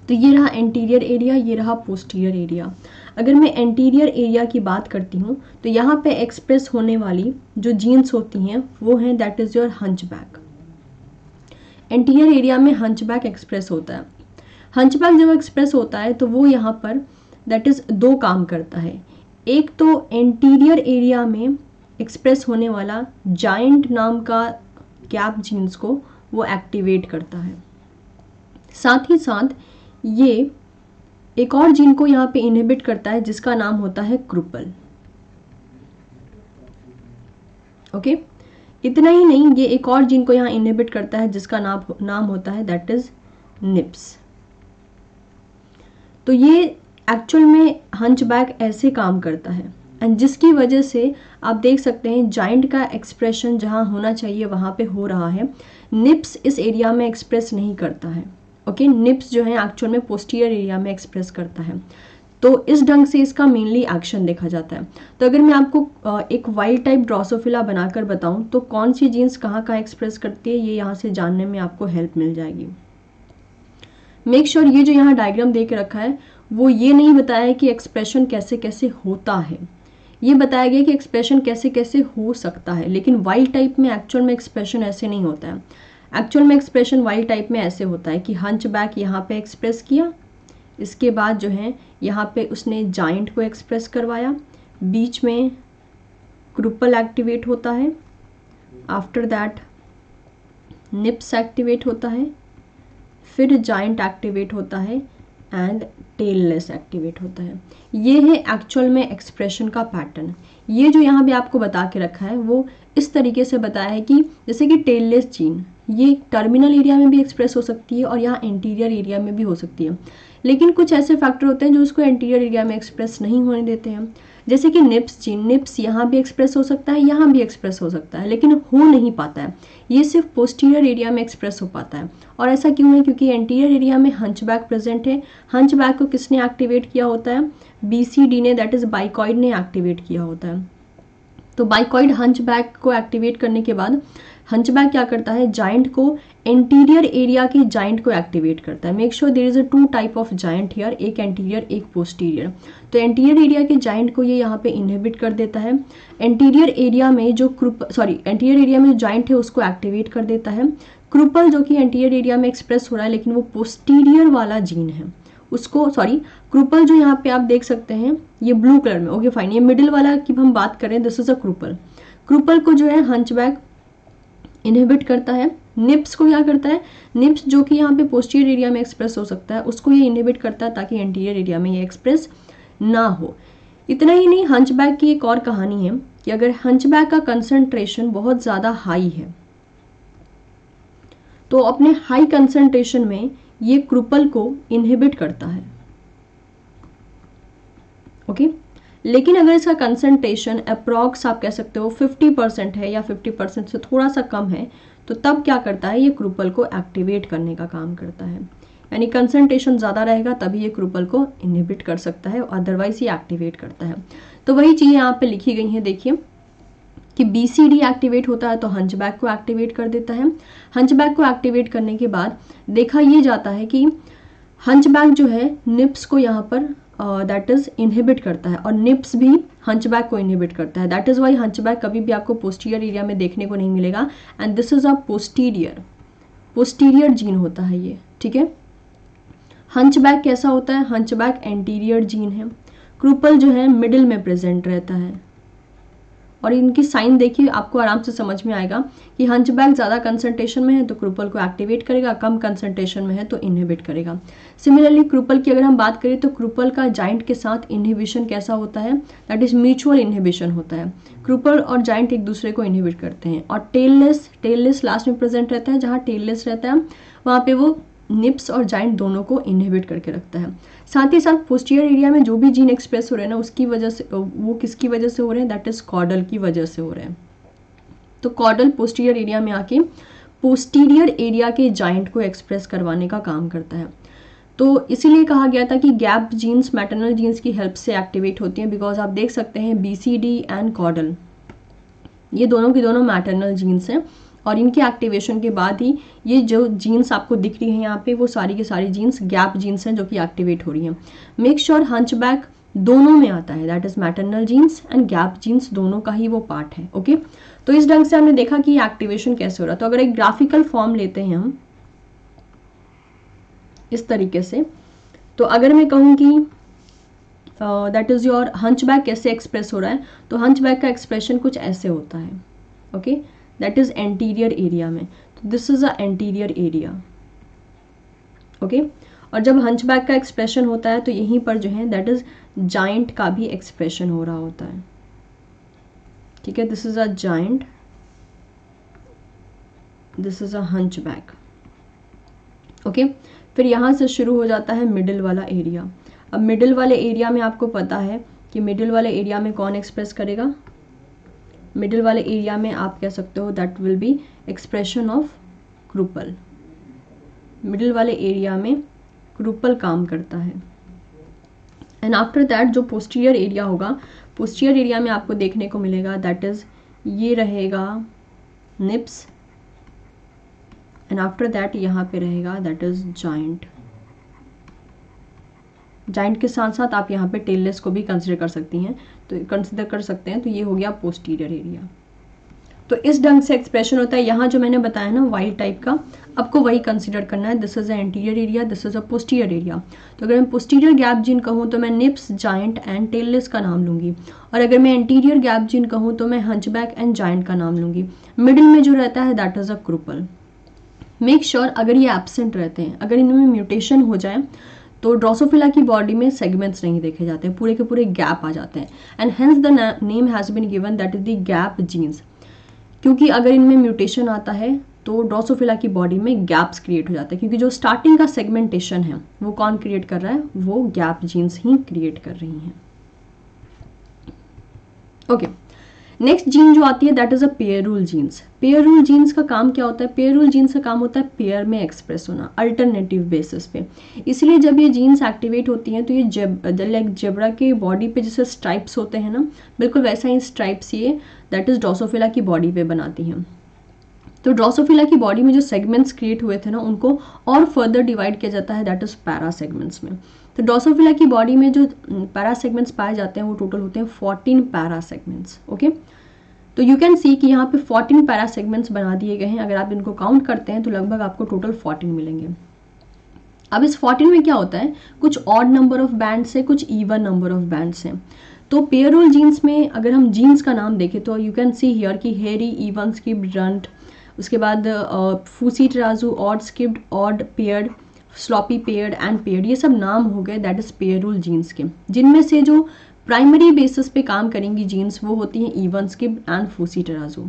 तो ये रहा एंटीरियर एरिया ये रहा पोस्टीरियर एरिया अगर मैं एंटीरियर एरिया की बात करती हूँ तो यहाँ पे एक्सप्रेस होने वाली जो जीन्स होती हैं, वो हैं that is your hunchback anterior area में हंच बैक एक्सप्रेस होता है। हंच बैक जब एक्सप्रेस होता है तो वो यहाँ पर दैट इज़ दो काम करता है। एक तो एंटीरियर एरिया में एक्सप्रेस होने वाला जाइंट नाम का गैप जीन्स को वो एक्टिवेट करता है। साथ ही साथ ये एक और जीन को यहाँ पे इनहिबिट करता है, जिसका नाम होता है क्रूपल। Okay okay? इतना ही नहीं, ये एक और जीन को यहाँ इनहिबिट करता है, जिसका नाम नाम होता है दैट इज़ निप्स तो ये एक्चुअल में हंच बैक ऐसे काम करता है। एंड जिसकी वजह से आप देख सकते हैं जाइंट का एक्सप्रेशन जहाँ होना चाहिए, वहाँ पे हो रहा है। निप्स इस एरिया में एक्सप्रेस नहीं करता है। ओके, निप्स जो है एक्चुअल में पोस्टीरियर एरिया में एक्सप्रेस करता है। तो इस ढंग से इसका मेनली एक्शन देखा जाता है। तो अगर मैं आपको एक वाइल्ड टाइप ड्रोसोफिला बनाकर बताऊँ तो कौन सी जीन्स कहाँ कहाँ एक्सप्रेस करती है, ये यहाँ से जानने में आपको हेल्प मिल जाएगी। मेक श्योर sure ये जो यहाँ डायग्राम दे रखा है, वो ये नहीं बताया कि एक्सप्रेशन कैसे कैसे होता है। ये बताया गया कि एक्सप्रेशन कैसे कैसे हो सकता है, लेकिन वाइल्ड टाइप में एक्चुअल में एक्सप्रेशन ऐसे नहीं होता है। एक्चुअल में एक्सप्रेशन वाइल्ड टाइप में ऐसे होता है कि हंच बैक यहाँ पर एक्सप्रेस किया, इसके बाद जो है यहाँ पे उसने जाइंट को एक्सप्रेस करवाया, बीच में क्रूपल एक्टिवेट होता है आफ्टर दैट निप्स एक्टिवेट होता है, फिर जाइंट एक्टिवेट होता है एंड टेललेस एक्टिवेट होता है। ये है एक्चुअल में एक्सप्रेशन का पैटर्न ये जो यहाँ पे आपको बता के रखा है, वो इस तरीके से बताया है कि जैसे कि टेललेस जीन ये टर्मिनल एरिया में भी एक्सप्रेस हो सकती है और यहाँ इंटीरियर एरिया में भी हो सकती है। लेकिन कुछ ऐसे फैक्टर होते हैं जो उसको इंटीरियर एरिया में एक्सप्रेस नहीं होने देते हैं। जैसे कि निप्स जीन निप्स यहाँ भी एक्सप्रेस हो सकता है, यहाँ भी एक्सप्रेस हो सकता है, लेकिन हो नहीं पाता है। ये सिर्फ़ पोस्टीरियर एरिया में एक्सप्रेस हो पाता है। और ऐसा क्यों है? क्योंकि एंटीरियर एरिया में हंचबैक प्रेजेंट है। हंचबैक को किसने एक्टिवेट किया होता है? बीसीडी ने दैट इज़ बाइकॉइड ने एक्टिवेट किया होता है। तो बाइकॉइड हंचबैक को एक्टिवेट करने के बाद हंचबैक क्या करता है? जाइंट को एंटीरियर एरिया के जाइंट को एक्टिवेट करता है। Make sure there is a two type of giant here एक एंटीरियर एक पोस्टीरियर तो एंटीरियर एरिया के जाइंट को ये यहाँ पे इनहिबिट कर देता है। एंटीरियर एरिया में जो क्रुप सॉरी एंटीरियर एरिया में जो जाइंट है, उसको एक्टिवेट कर देता है। क्रूपल जो कि एंटीरियर एरिया में एक्सप्रेस हो रहा है, लेकिन वो पोस्टीरियर वाला जीन है। उसको सॉरी क्रूपल जो यहाँ पे आप देख सकते हैं, ये ब्लू कलर में। ओके फाइन ये मिडिल वाला की हम बात करें दिस इज़ अ क्रूपल क्रूपल को जो है हंचबैक इनहिबिट करता है। निप्स को क्या करता है? निप्स जो कि यहाँ पे पोस्टीरियर एरिया में एक्सप्रेस हो सकता है, उसको ये इनहिबिट करता है ताकि एंटीरियर एरिया में ये एक्सप्रेस ना हो। इतना ही नहीं हंचबैक की एक और कहानी है कि अगर हंचबैक का कंसंट्रेशन बहुत ज़्यादा हाई है तो अपने हाई कंसंट्रेशन में ये क्रूपल को इनहिबिट करता है। Okay okay? लेकिन अगर इसका कंसंट्रेशन अप्रॉक्स आप कह सकते हो 50 परसेंट है या 50 परसेंट से थोड़ा सा कम है तो तब क्या करता है, ये क्रूपल को एक्टिवेट करने का काम करता है। यानी कंसंट्रेशन ज़्यादा रहेगा, तभी ये क्रूपल को इनहिबिट कर सकता है अदरवाइज़ ये एक्टिवेट करता है। तो वही चीज़ यहाँ पे लिखी गई है, देखिए, कि बी एक्टिवेट होता है तो हंचबैक को एक्टिवेट कर देता है। हंचबैक को एक्टिवेट करने के बाद देखा ये जाता है कि हंचबैक जो है निप्स को यहाँ पर दैट इज़ इनहिबिट करता है। और निप्स भी हंचबैक को इनहिबिट करता है। दैट इज़ वाई हंचबैक कभी भी आपको पोस्टीरियर एरिया में देखने को नहीं मिलेगा। And this is a posterior posterior gene होता है ये। ठीक है? हंचबैक कैसा होता है? हंचबैक एंटीरियर जीन है। क्रूपल जो है मिडिल में प्रेजेंट रहता है। और इनकी साइन देखिए, आपको आराम से समझ में आएगा कि हंचबैक ज़्यादा कंसंट्रेशन में है तो क्रूपल को एक्टिवेट करेगा, कम कंसंट्रेशन में है तो इनहिबिट करेगा। सिमिलरली क्रूपल की अगर हम बात करें तो क्रूपल का जाइंट के साथ इनहिबिशन कैसा होता है? दैट इज़ म्यूचुअल इनहिबिशन होता है। क्रूपल और जाइंट एक दूसरे को इनहिबिट करते हैं और टेललेस टेललेस लास्ट में प्रेजेंट रहता है, जहाँ टेललेस रहता है, वहाँ पे वो निप्स और जाइंट दोनों को इनहिबिट करके रखता है। साथ ही साथ पोस्टियर एरिया में जो भी जीन एक्सप्रेस हो रहे हैं ना, उसकी वजह से वो किसकी वजह से हो रहे हैं? दैट इज़ कॉडल की वजह से हो रहे हैं। तो कॉडल पोस्टीरियर एरिया में आके पोस्टीरियर एरिया के जाइंट को एक्सप्रेस करवाने का काम करता है। तो इसीलिए कहा गया था कि गैप जीन्स मैटरनल जीन्स की हेल्प से एक्टिवेट होती हैं बिकॉज़ आप देख सकते हैं B C D and caudal ये दोनों की दोनों मैटरनल जीन्स हैं। और इनके एक्टिवेशन के बाद ही ये जो जीन्स आपको दिख रही है यहाँ पे, वो सारी की सारी जीन्स गैप जीन्स हैं जो कि एक्टिवेट हो रही हैं मेक श्योर हंचबैक दोनों में आता है that is maternal genes and gap genes दोनों का ही वो पार्ट है ओके okay? तो इस ढंग से हमने देखा कि एक्टिवेशन कैसे हो रहा है तो अगर एक ग्राफिकल फॉर्म लेते हैं हम, इस तरीके से तो अगर मैं कहूँ कि दैट इज़ योर हंचबैक कैसे एक्सप्रेस हो रहा है तो हंचबैक का एक्सप्रेशन कुछ ऐसे होता है okay okay? That is anterior area में. तो this is a anterior area okay और जब हंचबैक का एक्सप्रेशन होता है तो यहीं पर जो है दैट इज़ जाइंट का भी एक्सप्रेशन हो रहा होता है. ठीक है? This is a giant this is a hunchback okay फिर यहाँ से शुरू हो जाता है मिडिल वाला एरिया अब मिडिल वाले एरिया में आपको पता है कि मिडिल वाले एरिया में कौन एक्सप्रेस करेगा? मिडिल वाले एरिया में आप कह सकते हो that will be expression of kruppel middle वाले एरिया में क्रूपल काम करता है एंड आफ्टर दैट जो पोस्टीरियर एरिया होगा पोस्टीरियर एरिया में आपको देखने को मिलेगा दैट इज़ ये रहेगा निप्स एंड आफ्टर दैट यहाँ पे रहेगा दैट इज़ जॉइंट जॉइंट के साथ साथ आप यहाँ पे टेललेस को भी कंसिडर कर सकती हैं। तो कंसिडर कर सकते हैं तो ये हो गया पोस्टीरियर एरिया तो इस ढंग से एक्सप्रेशन होता है। यहाँ जो मैंने बताया ना वाइल्ड टाइप का, आपको वही कंसिडर करना है। This is a anterior area this is a posterior area तो अगर मैं पोस्टीरियर गैप जिन कहूँ तो मैं निप्स जाइंट एंड टेललेस का नाम लूँगी। और अगर मैं एंटीरियर गैप जिन कहूँ तो मैं हंचबैक एंड जाइंट का नाम लूँगी। मिडिल में जो रहता है that is a kruppel make sure अगर ये एबसेंट रहते हैं, अगर इनमें म्यूटेशन हो जाए तो ड्रोसोफिला की बॉडी में सेगमेंट्स नहीं देखे जाते, पूरे के पूरे गैप आ जाते हैं। And hence the name has been given that is the gap genes क्योंकि अगर इनमें म्यूटेशन आता है तो ड्रोसोफिला की बॉडी में गैप्स क्रिएट हो जाते हैं। क्योंकि जो स्टार्टिंग का सेगमेंटेशन है, वो कौन क्रिएट कर रहा है? वो गैप जीन्स ही क्रिएट कर रही हैं। ओके नेक्स्ट जीन जो आती है that is a pair rule genes pair rule genes का काम क्या होता है? पेयर रूल जीन्स का काम होता है पेयर में एक्सप्रेस होना अल्टरनेटिव बेसिस पे. इसलिए जब ये जीन्स एक्टिवेट होती हैं तो ये जब लाइक जेबरा के बॉडी पे जैसे स्ट्राइप्स होते हैं ना, बिल्कुल वैसा ही स्ट्राइप्स ये दैट इज़ डोसोफिला की बॉडी पे बनाती हैं. तो ड्रोसोफिला की बॉडी में जो सेगमेंट्स क्रिएट हुए थे ना, उनको और फर्दर डिवाइड किया जाता है दैट इज़ पैरा सेगमेंट्स में. तो ड्रोसोफिला की बॉडी में जो पैरा सेगमेंट्स पाए जाते हैं, वो टोटल होते हैं फोर्टीन पैरा सेगमेंट्स ओके तो यू कैन सी कि यहाँ पे फोर्टीन पैरा सेगमेंट्स बना दिए गए हैं। अगर आप इनको काउंट करते हैं तो लगभग आपको टोटल फोर्टीन मिलेंगे। अब इस फोर्टीन में क्या होता है? कुछ ऑड नंबर ऑफ़ बैंड्स है, कुछ इवन नंबर ऑफ़ बैंड्स हैं। तो पेयरोल जीन्स में अगर हम जीन्स का नाम देखें तो यू कैन सी हियर कि हेरी इवन स्किप्ड रंट उसके बाद fushi tarazu odd skipped odd paired sloppy paired and paired ये सब नाम हो गए that is pair rule genes के। जिनमें से जो प्राइमरी बेसिस पे काम करेंगी जीन्स वो होती हैं even skip and fushi tarazu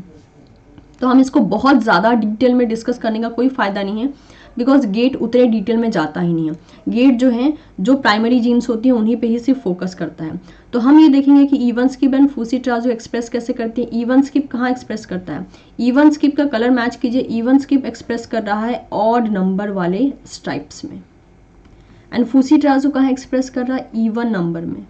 तो हम इसको बहुत ज़्यादा डिटेल में डिस्कस करने का कोई फ़ायदा नहीं है बिकॉज़ गेट उतने डिटेल में जाता ही नहीं है। गेट जो है, जो प्राइमरी जीन्स होती हैं, उन्हीं पे ही सिर्फ़ फोकस करता है। तो हम ये देखेंगे कि even skip and fushi tarazu express कैसे करते हैं इवन स्किप कहाँ एक्सप्रेस करता है? इवन स्किप का कलर मैच कीजिए। इवन स्किप एक्सप्रेस कर रहा है ऑड नंबर वाले स्ट्राइप्स में। एंड फूसी ट्राजो कहाँ एक्सप्रेस कर रहा है? इवन नंबर में।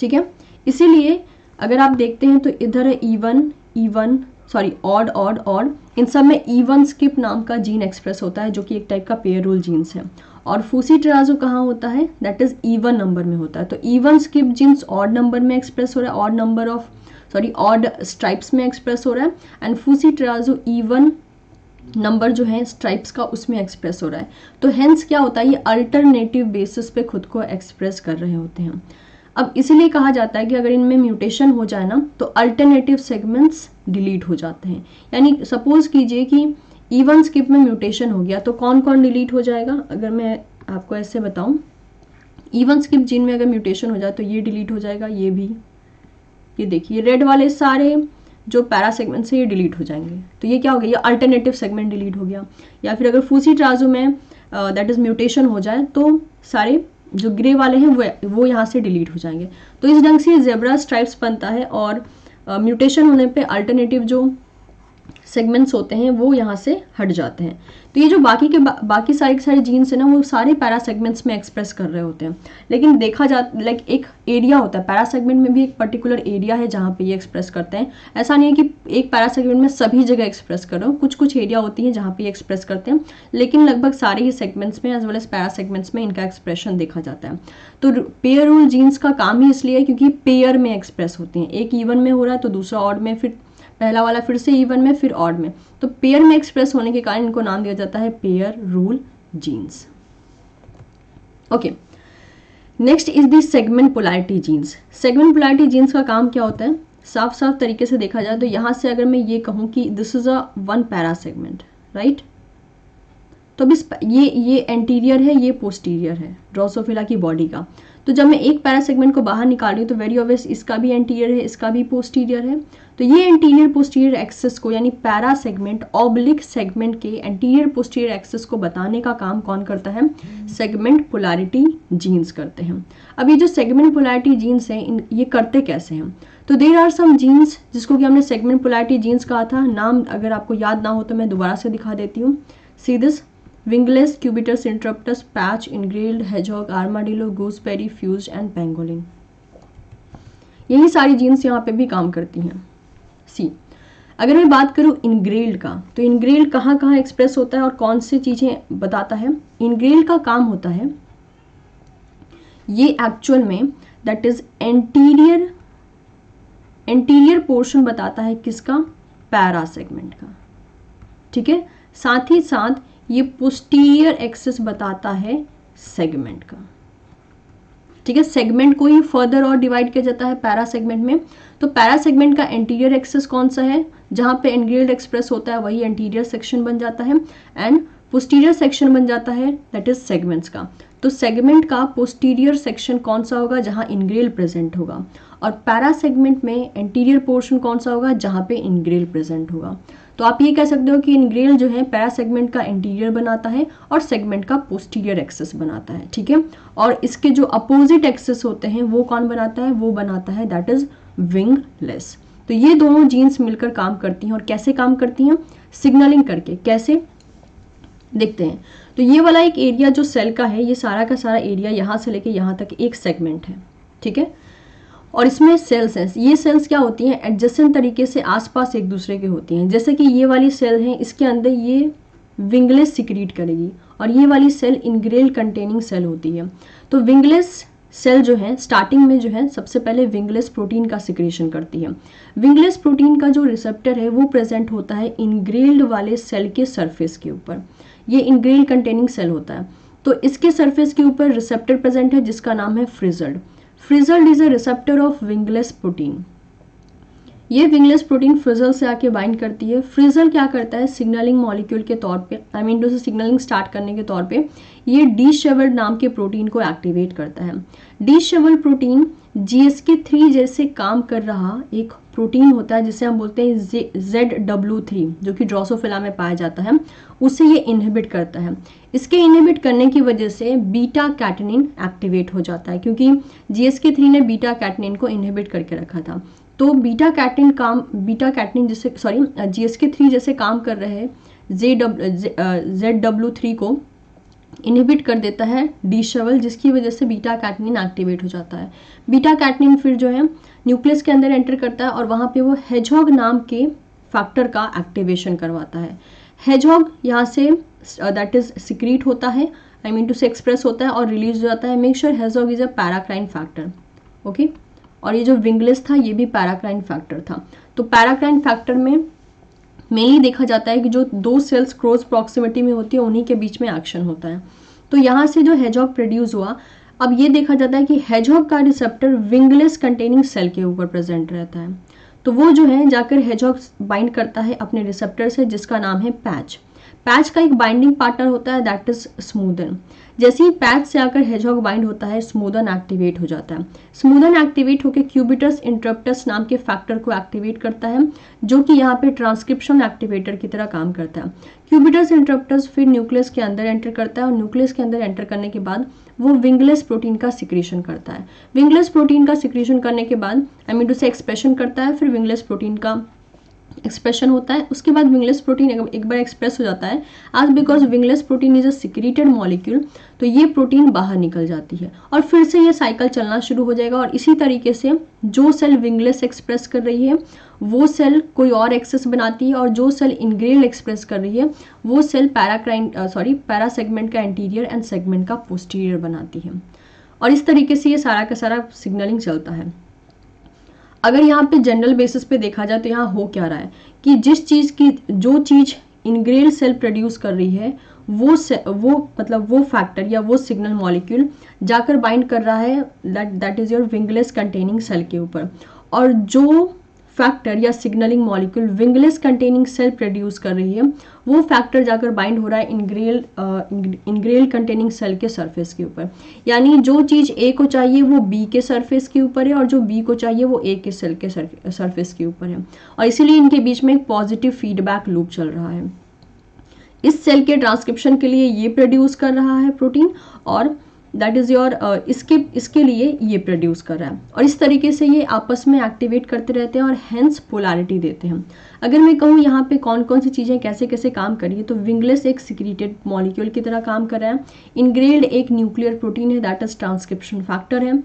ठीक है? इसीलिए अगर आप देखते हैं तो इधर है even even sorry odd odd odd इन सब में इवन स्किप नाम का जीन एक्सप्रेस होता है, जो कि एक टाइप का पेयर रूल जीन्स है। और फूसी ट्राजो कहाँ होता है दैट इज़ इवन नंबर में होता है। तो even skip genes odd number में एक्सप्रेस हो रहा है odd number of sorry odd stripes में एक्सप्रेस हो रहा है and fushi tarazu even number जो है स्ट्राइप्स का उसमें एक्सप्रेस हो रहा है। तो हेंस क्या होता है, ये अल्टरनेटिव बेसिस पे खुद को एक्सप्रेस कर रहे होते हैं। अब इसीलिए कहा जाता है कि अगर इनमें म्यूटेशन हो जाए ना तो अल्टरनेटिव सेगमेंट्स डिलीट हो जाते हैं। यानी सपोज़ कीजिए कि इवन स्किप में म्यूटेशन हो गया तो कौन कौन डिलीट हो जाएगा? अगर मैं आपको ऐसे बताऊँ इवन स्किप जीन में अगर म्यूटेशन हो जाए तो ये डिलीट हो जाएगा ये भी। ये देखिए रेड वाले सारे जो पैरा सेगमेंट से ये डिलीट हो जाएँगे। तो ये क्या हो गया? ये अल्टरनेटिव सेगमेंट डिलीट हो गया। या फिर अगर फूसी ट्राजो में दैट इज़ म्यूटेशन हो जाए तो सारे जो ग्रे वाले हैं वो वो यहाँ से डिलीट हो जाएँगे। तो इस ढंग से जेबरा स्ट्राइप्स बनता है और म्यूटेशन uh, होने पे अल्टरनेटिव जो सेगमेंट्स होते हैं वो यहाँ से हट जाते हैं। तो ये जो बाकी के बा, बाकी सारे सारे जीन्स है ना वो सारे पैरा सेगमेंट्स में एक्सप्रेस कर रहे होते हैं। लेकिन देखा जा लाइक एक एरिया होता है पैरा सेगमेंट में भी एक पर्टिकुलर एरिया है जहाँ पे ये एक्सप्रेस करते हैं। ऐसा नहीं है कि एक पैरा सेगमेंट में सभी जगह एक्सप्रेस करो कुछ कुछ एरिया होती है जहाँ पे एक्सप्रेस करते हैं लेकिन लगभग सारे ही सेगमेंट्स में as well as para segments में इनका एक्सप्रेशन देखा जाता है। तो पेयर रूल जीन्स का काम ही इसलिए है क्योंकि पेयर में एक्सप्रेस होते हैं। एक ईवन में हो रहा है तो दूसरा ऑड में फिर पहला वाला फिर से इवन में, फिर ऑड में। तो पेयर में एक्सप्रेस होने के कारण इनको नाम दिया जाता है pair rule genes okay next is the segment polarity genes segment polarity genes का काम क्या होता है? साफ़ साफ़ तरीके से देखा जाए तो यहाँ से अगर मैं ये कहूँ कि this is a one parasegment right तो अभी ये ये एंटीरियर है, ये पोस्टीरियर है ड्रोसोफिला की बॉडी का। तो जब मैं एक पैरा सेगमेंट को बाहर निकाल रही हूँ तो वेरी ऑब्वियस इसका भी एंटीरियर है, इसका भी पोस्टीरियर है। तो ये एंटीरियर पोस्टीरियर एक्सेस को, यानी पैरा सेगमेंट ऑब्लिक सेगमेंट के एंटीरियर पोस्टीरियर एक्सेस को बताने का काम कौन करता है? सेगमेंट पोलैरिटी जीन्स करते हैं। अब ये जो सेगमेंट पोलैरिटी जीन्स हैं ये करते कैसे हैं? तो देर आर सम जीन्स जिसको कि हमने सेगमेंट पोलैरिटी जीन्स कहा था। नाम अगर आपको याद ना हो तो मैं दोबारा से दिखा देती हूँ। See this wingless cubitus interruptus patch, engrailed hedgehog armadillo, gooseberry, fused and pangolin. यही सारी जीन्स यहाँ पे भी काम करती हैं। सी, अगर मैं बात करूँ इनग्रेल्ड का तो इनग्रेल्ड कहाँ कहाँ एक्सप्रेस होता है और कौन सी चीज़ें बताता है? इनग्रेल्ड का काम होता है, ये एक्चुअल में that is anterior anterior portion बताता है किसका? पैरा सेगमेंट का। ठीक है? साथ ही साथ ये पोस्टीरियर एक्सेस बताता है सेगमेंट का। ठीक है सेगमेंट को ही फर्दर और डिवाइड किया जाता है पैरा सेगमेंट में। तो पैरा सेगमेंट का एंटीरियर एक्सेस कौन सा है? जहाँ पे एनग्रेल्ड एक्सप्रेस होता है, वही एंटीरियर सेक्शन बन जाता है। एंड पोस्टीरियर सेक्शन बन जाता है दैट इज़ सेगमेंट्स का। तो सेगमेंट का पोस्टीरियर सेक्शन कौन सा होगा? जहाँ इनग्रेल प्रेजेंट होगा। और पैरा सेगमेंट में एंटीरियर पोर्शन कौन सा होगा? जहाँ पे इनग्रेल प्रेजेंट होगा। तो आप ये कह सकते हो कि इनग्रेल जो है, पैरा सेगमेंट का इंटीरियर बनाता है और सेगमेंट का पोस्टीरियर एक्सेस बनाता है, ठीक है? और इसके जो अपोजिट एक्सेस होते हैं, वो कौन बनाता है? वो बनाता है दैट इज़ विंगलेस तो ये दोनों जीन्स मिलकर काम करती हैं और कैसे काम करती हैं? सिग्नलिंग करके। कैसे? देखते हैं। तो ये वाला एक एरिया जो सेल का है, ये सारा का सारा एरिया यहाँ से लेके यहाँ तक एक सेगमेंट है, ठीक है? और इसमें सेल्स हैं। ये सेल्स क्या होती हैं? एडजस्टेंट तरीके से आसपास एक दूसरे के होती हैं। जैसे कि ये वाली सेल है, इसके अंदर ये विंगलेस सिक्रीट करेगी और ये वाली सेल इनग्रेल कंटेनिंग सेल होती है। तो विंगलेस सेल जो है स्टार्टिंग में जो है, सबसे पहले विंगलेस प्रोटीन का सिक्रेशन करती है। विंगलेस प्रोटीन का जो रिसेप्टर है, वो प्रेजेंट होता है इनग्रेल्ड वाले सेल के सरफेस के ऊपर। ये इनग्रेल कंटेनिंग सेल होता है। तो इसके सरफेस के ऊपर रिसेप्टर प्रेजेंट है, जिसका नाम है frizzled frizzled is a receptor of wingless protein ये विंगलेस प्रोटीन फ्रिजल से आके बाइंड करती है। फ्रिजल क्या करता है? सिग्नलिंग मॉलिक्यूल के तौर पे आई मीन से सिग्नलिंग स्टार्ट करने के तौर पे, ये डी शेवल नाम के प्रोटीन को एक्टिवेट करता है। Dishevelled protein GSK three जैसे काम कर रहा एक प्रोटीन होता है, जिसे हम बोलते हैं जेड डब्ल्यू थ्री जो कि ड्रोसोफिला में पाया जाता है, उसे ये इनहिबिट करता है। इसके इनहिबिट करने की वजह से बीटा कैटनिन एक्टिवेट हो जाता है, क्योंकि जीएसके थ्री ने बीटा कैटनिन को इनहिबिट करके रखा था। तो बीटा कैटनिन काम बीटा कैटनिन जैसे सॉरी जीएसके थ्री जैसे काम कर रहे जे जेड डब्ल्यू थ्री को इनहिबिट कर देता है डी शवल जिसकी वजह से बीटा कैटनिन एक्टिवेट हो जाता है। बीटा कैटनिन फिर जो है न्यूक्लियस के अंदर एंटर करता है और वहाँ पे वो हेजॉग नाम के फैक्टर का एक्टिवेशन करवाता है। हेजॉग यहाँ से दैट इज़ सिक्रीट होता है आई मीन टू से एक्सप्रेस होता है और रिलीज़ हो जाता है। Make sure hedgehog is a paracrine factor okay और ये जो विंगलेस था, ये भी पैराक्राइन फैक्टर था। तो पैराक्राइन फैक्टर में मेनली देखा जाता है कि जो दो सेल्स क्रोज प्रॉक्सिमिटी में होती है, उन्हीं के बीच में एक्शन होता है। तो यहाँ से जो हेजॉग प्रोड्यूस हुआ, अब ये देखा जाता है कि हेजॉग का रिसेप्टर विंगलेस कंटेनिंग सेल के ऊपर प्रेजेंट रहता है। तो वो जो है, जाकर हेजॉग बाइंड करता है अपने रिसेप्टर से, जिसका नाम है पैच पैच का एक बाइंडिंग पार्टनर होता है दैट इज़ स्मूदन जैसे ही पैच से आकर हेजॉग बाइंड होता है स्मूदन एक्टिवेट हो जाता है। स्मूदन एक्टिवेट होकर क्यूबिटस इंटरप्टस नाम के फैक्टर को एक्टिवेट करता है, जो कि यहाँ पे ट्रांसक्रिप्शन एक्टिवेटर की तरह काम करता है। क्यूबिटस इंटरप्टस फिर न्यूक्लियस के अंदर एंटर करता है और न्यूक्लियस के अंदर एंटर करने के बाद वो विंगलेस प्रोटीन का सिक्रेशन करता है। विंगलेस प्रोटीन का सिक्रेशन करने के बाद टू से एक्सप्रेशन करता है, फिर विंगलेस प्रोटीन का एक्सप्रेशन होता है, उसके बाद विंगलेस प्रोटीन एक बार एक्सप्रेस हो जाता है। आज because wingless protein is a secreted molecule तो ये प्रोटीन बाहर निकल जाती है। और फिर से ये साइकिल चलना शुरू हो जाएगा और इसी तरीके से जो सेल विंगलेस एक्सप्रेस कर रही है, वो सेल कोई और एक्सेस बनाती है और जो सेल इनग्रेल एक्सप्रेस कर रही है, वो cell paracrine sorry para segment का इंटीरियर एंड सेगमेंट का पोस्टीरियर बनाती है। और इस तरीके से ये सारा का सारा सिग्नलिंग चलता है। अगर यहाँ पे जनरल बेसिस पे देखा जाए तो यहाँ हो क्या रहा है कि जिस चीज़ की जो चीज़ इनग्रेल सेल प्रोड्यूस कर रही है वो से, वो मतलब वो फैक्टर या वो सिग्नल मॉलिक्यूल जाकर बाइंड कर रहा है that that is your wingless containing cell के ऊपर। और जो फैक्टर या signalling molecule wingless containing cell produce कर रही है। वो फैक्टर जाकर बाइंड हो रहा है इनग्रेल इनग्रेल कंटेनिंग सेल के सरफेस के ऊपर। यानी जो चीज़ ए को चाहिए वो बी के सरफेस के ऊपर है और जो बी को चाहिए वो ए के सेल के सरफेस के ऊपर है। और इसीलिए इनके बीच में एक पॉजिटिव फीडबैक लूप चल रहा है। इस सेल के ट्रांसक्रिप्शन के लिए ये प्रोड्यूस कर रहा है प्रोटीन और दैट इज़ योर इसके इसके लिए ये प्रोड्यूस कर रहा है। और इस तरीके से ये आपस में एक्टिवेट करते रहते हैं और हैंस पोलारिटी देते हैं। अगर मैं कहूँ यहाँ पे कौन कौन सी चीज़ें कैसे कैसे काम करिए तो विंगलेस एक सिक्रीटेड मॉलिक्यूल की तरह काम कर रहा है। इनग्रेल्ड एक न्यूक्लियर प्रोटीन है दैट इज़ ट्रांसक्रिप्शन फैक्टर है।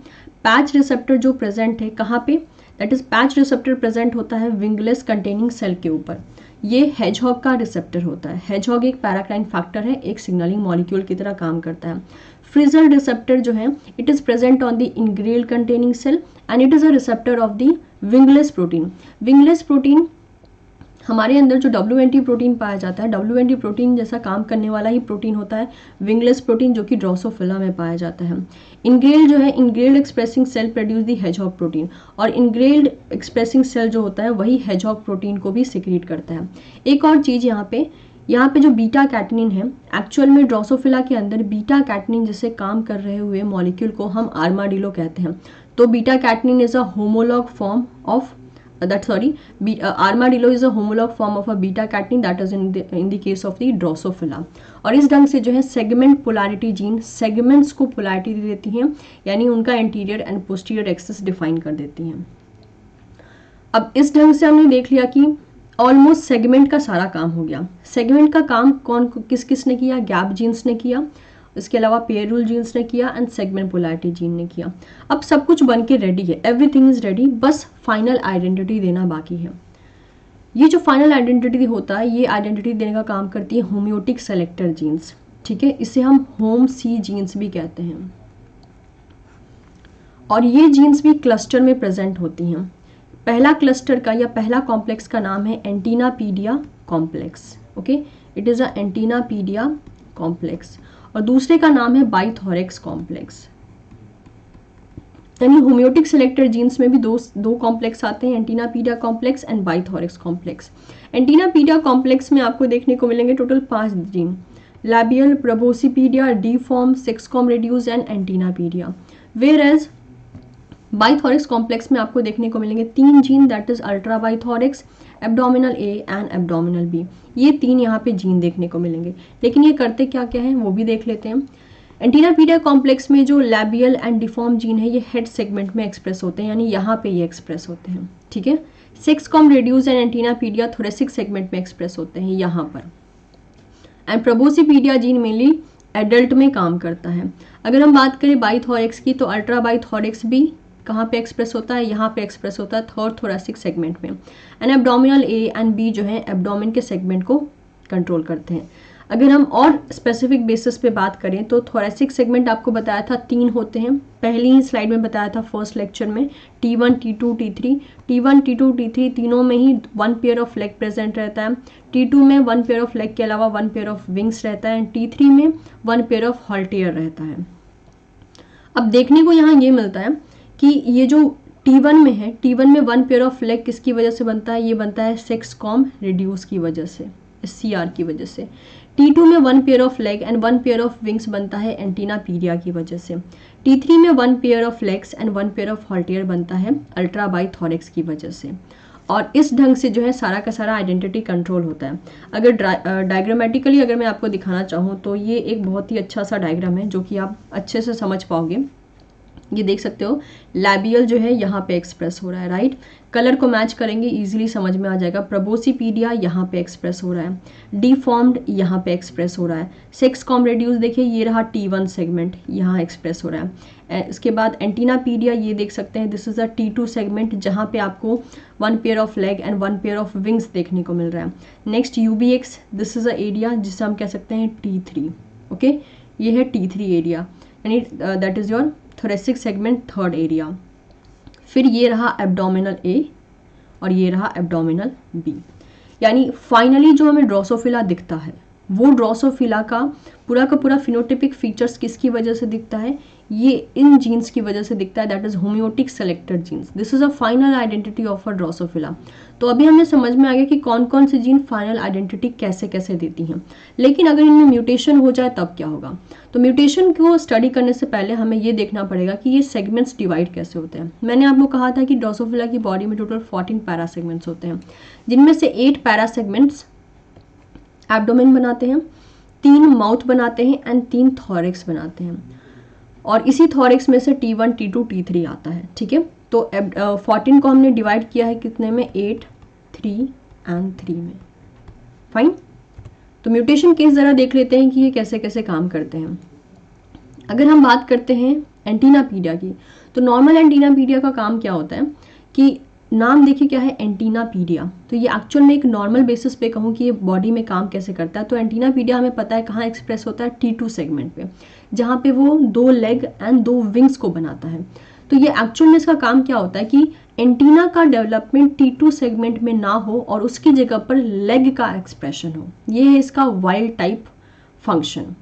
पैच रिसेप्टर जो प्रेजेंट है, कहाँ पे? That is patch receptor present होता है विंगलेस कंटेनिंग सेल के ऊपर। ये हेजहॉग का रिसेप्टर होता है। हेजहॉग एक पैराक्राइन फैक्टर है, एक सिग्नलिंग मॉलिक्यूल की तरह काम करता है। फ्रिजल रिसेप्टर जो है it is present on the engrailed containing cell and it is a receptor of the wingless protein wingless protein हमारे अंदर जो डब्ल्यू एन टी प्रोटीन पाया जाता है डब्ल्यू एन टी प्रोटीन जैसा काम करने वाला ही प्रोटीन होता है विंगलेस प्रोटीन जो कि ड्रोसोफिला में पाया जाता है। इनग्रेल जो है engrailed expressing cell produce the hedgehog protein और इनग्रेल्ड एक्सप्रेसिंग सेल जो होता है, वही हेजॉक प्रोटीन को भी सिक्रीट करता है। एक और चीज़ यहाँ पे यहाँ पे जो बीटा कैटनिन है एक्चुअल में ड्रोसोफिला के अंदर बीटा कैटनिन जैसे काम कर रहे हुए मॉलिक्यूल को हम आर्माडिलो कहते हैं। तो beta catenin is a homolog form of armadillo is a homolog form of a beta catenin that is in the in the case of the drosophila और इस ढंग से जो है सेगमेंट पोलारिटी जीन सेगमेंट्स को पोलारिटी दे देती हैं, यानी उनका interior and posterior axis define कर देती हैं। अब इस ढंग से हमने देख लिया कि ऑलमोस्ट सेगमेंट का सारा काम हो गया। सेगमेंट का काम कौन, किस किस ने किया? गैप जीन्स ने किया। इसके अलावा पेयर रूल जीन्स ने किया एंड सेगमेंट पोलैरिटी जीन ने किया। अब सब कुछ बन के रेडी है। एवरीथिंग इज़ रेडी बस फाइनल आइडेंटिटी देना बाकी है। ये जो फाइनल आइडेंटिटी होता है, ये आइडेंटिटी देने का काम करती है होम्योटिक सेलेक्टर जीन्स ठीक है? इसे हम होम सी जीन्स भी कहते हैं। और ये जीन्स भी क्लस्टर में प्रेजेंट होती हैं। पहला क्लस्टर का या पहला कॉम्प्लेक्स का नाम है Antennapedia complex okay it is a Antennapedia complex और दूसरे का नाम है बाइथोरेक्स कॉम्प्लेक्स यानी होम्योटिक सिलेक्टर जीन्स में भी दो दो कॉम्प्लेक्स आते हैं antennapedia complex and bithorax complex antennapedia complex में आपको देखने को मिलेंगे टोटल पाँच gene labial proboscipedia deformed sex combs reduced and antennapedia whereas bithorax complex में आपको देखने को मिलेंगे तीन gene that is ultrabithorax abdominal A and abdominal B ये तीन यहाँ पे जीन देखने को मिलेंगे। लेकिन ये करते क्या क्या है, वो भी देख लेते हैं। एंटीनापीडिया कॉम्प्लेक्स में जो लैबियल एंड डिफॉर्म जीन है, ये हेड सेगमेंट में एक्सप्रेस होते हैं, यानी यहाँ पे ये एक्सप्रेस होते हैं। ठीक है? Sex combs reduced and antennapedia thoracic segment में एक्सप्रेस होते हैं, यहाँ पर। And proboscipedia gene mainly adult में काम करता है। अगर हम बात करें बाइथोरिक्स की तो अल्ट्रा बाइथोरिक्स भी कहाँ पे एक्सप्रेस होता है, यहाँ पे एक्सप्रेस होता है थर्ड थोरासिक सेगमेंट में। And abdominal A and B जो है एब्डोमिन के सेगमेंट को कंट्रोल करते हैं। अगर हम और स्पेसिफिक बेसिस पे बात करें तो थोरेसिक सेगमेंट आपको बताया था तीन होते हैं। पहली ही स्लाइड में बताया था फ़र्स्ट लेक्चर में T one T two T three T one T two T three तीनों में ही one pair of leg present रहता है। टी टू में वन पेयर ऑफ़ लेग के अलावा वन पेयर ऑफ़ विंग्स रहता है। टी थ्री में वन पेयर ऑफ़ हॉल्टेयर रहता है। अब देखने को यहाँ ये मिलता है कि ये जो T1 में है T1 में वन पेयर ऑफ़ लेग किसकी वजह से बनता है? ये बनता है सेक्स कॉम रिड्यूस की वजह से सी आर की वजह से। T2 में one pair of leg and one pair of wings बनता है एंटीना पीरिया की वजह से। T3 में one pair of legs and one pair of haltere बनता है अल्ट्रा बाई थॉरिक्स की वजह से। और इस ढंग से जो है सारा का सारा आइडेंटिटी कंट्रोल होता है। अगर डायग्रामेटिकली अगर मैं आपको दिखाना चाहूँ तो ये एक बहुत ही अच्छा सा डायग्राम है, जो कि आप अच्छे से समझ पाओगे। ये देख सकते हो लैबियल जो है यहाँ पे एक्सप्रेस हो रहा है राइट कलर को मैच करेंगे इजीली समझ में आ जाएगा। प्रबोसीपीडिया यहाँ पे एक्सप्रेस हो रहा है। डी फॉर्म्ड यहाँ पे एक्सप्रेस हो रहा है। सेक्स कॉम रेड्यूस देखिए, ये रहा टी वन सेगमेंट यहाँ एक्सप्रेस हो रहा है। इसके बाद एंटीनापीडिया ये देख सकते हैं this is a T two segment जहाँ पे आपको one pair of leg and one pair of wings देखने को मिल रहा है। Next U B X this is a area जिसे हम कह सकते हैं टी थ्री ओके ये है टी थ्री एरिया यानी that is your thoracic segment third area फिर ये रहा एब्डोमिनल ए और ये रहा एब्डोमिनल बी यानी फाइनली जो हमें ड्रोसोफिला दिखता है, वो ड्रोसोफिला का पूरा का पूरा फिनोटिपिक फीचर्स किसकी वजह से दिखता है? ये इन जीन्स की वजह से दिखता है that is homeotic selected genes this is a final identity of a Drosophila तो अभी हमें समझ में आ गया कि कौन कौन से जीन फाइनल आइडेंटिटी कैसे कैसे देती हैं। लेकिन अगर इनमें म्यूटेशन हो जाए, तब क्या होगा? तो म्यूटेशन को स्टडी करने से पहले हमें ये देखना पड़ेगा कि ये सेगमेंट्स डिवाइड कैसे होते हैं। मैंने आपको कहा था कि ड्रोसोफिला की बॉडी में टोटल फोर्टीन पैरा सेगमेंट्स होते हैं। जिनमें से एट पैरा सेगमेंट्स एब्डोमेन बनाते हैं, तीन माउथ बनाते हैं एंड तीन थॉरिक्स बनाते हैं। और इसी थॉरिक्स में से T one T two T three आता है, ठीक है? तो फोर्टीन को हमने डिवाइड किया है कितने में? एट थ्री एंड थ्री में। फाइन तो म्यूटेशन केस ज़रा देख लेते हैं कि ये कैसे कैसे काम करते हैं। अगर हम बात करते हैं एंटीनापीडिया की तो नॉर्मल एंटीनापीडिया का काम क्या होता है कि नाम देखिए क्या है? एंटीनापीडिया तो ये एक्चुअल में एक नॉर्मल बेसिस पे कहूँ कि ये बॉडी में काम कैसे करता है। तो एंटीनापीडिया हमें पता है कहाँ एक्सप्रेस होता है? टी टू सेगमेंट पे। जहाँ पे वो दो लेग एंड दो विंग्स को बनाता है। तो ये एक्चुअल में इसका काम क्या होता है कि एंटीना का डेवलपमेंट टी टू सेगमेंट में ना हो और उसकी जगह पर लेग का एक्सप्रेशन हो। ये है इसका वाइल्ड टाइप फ़ंक्शन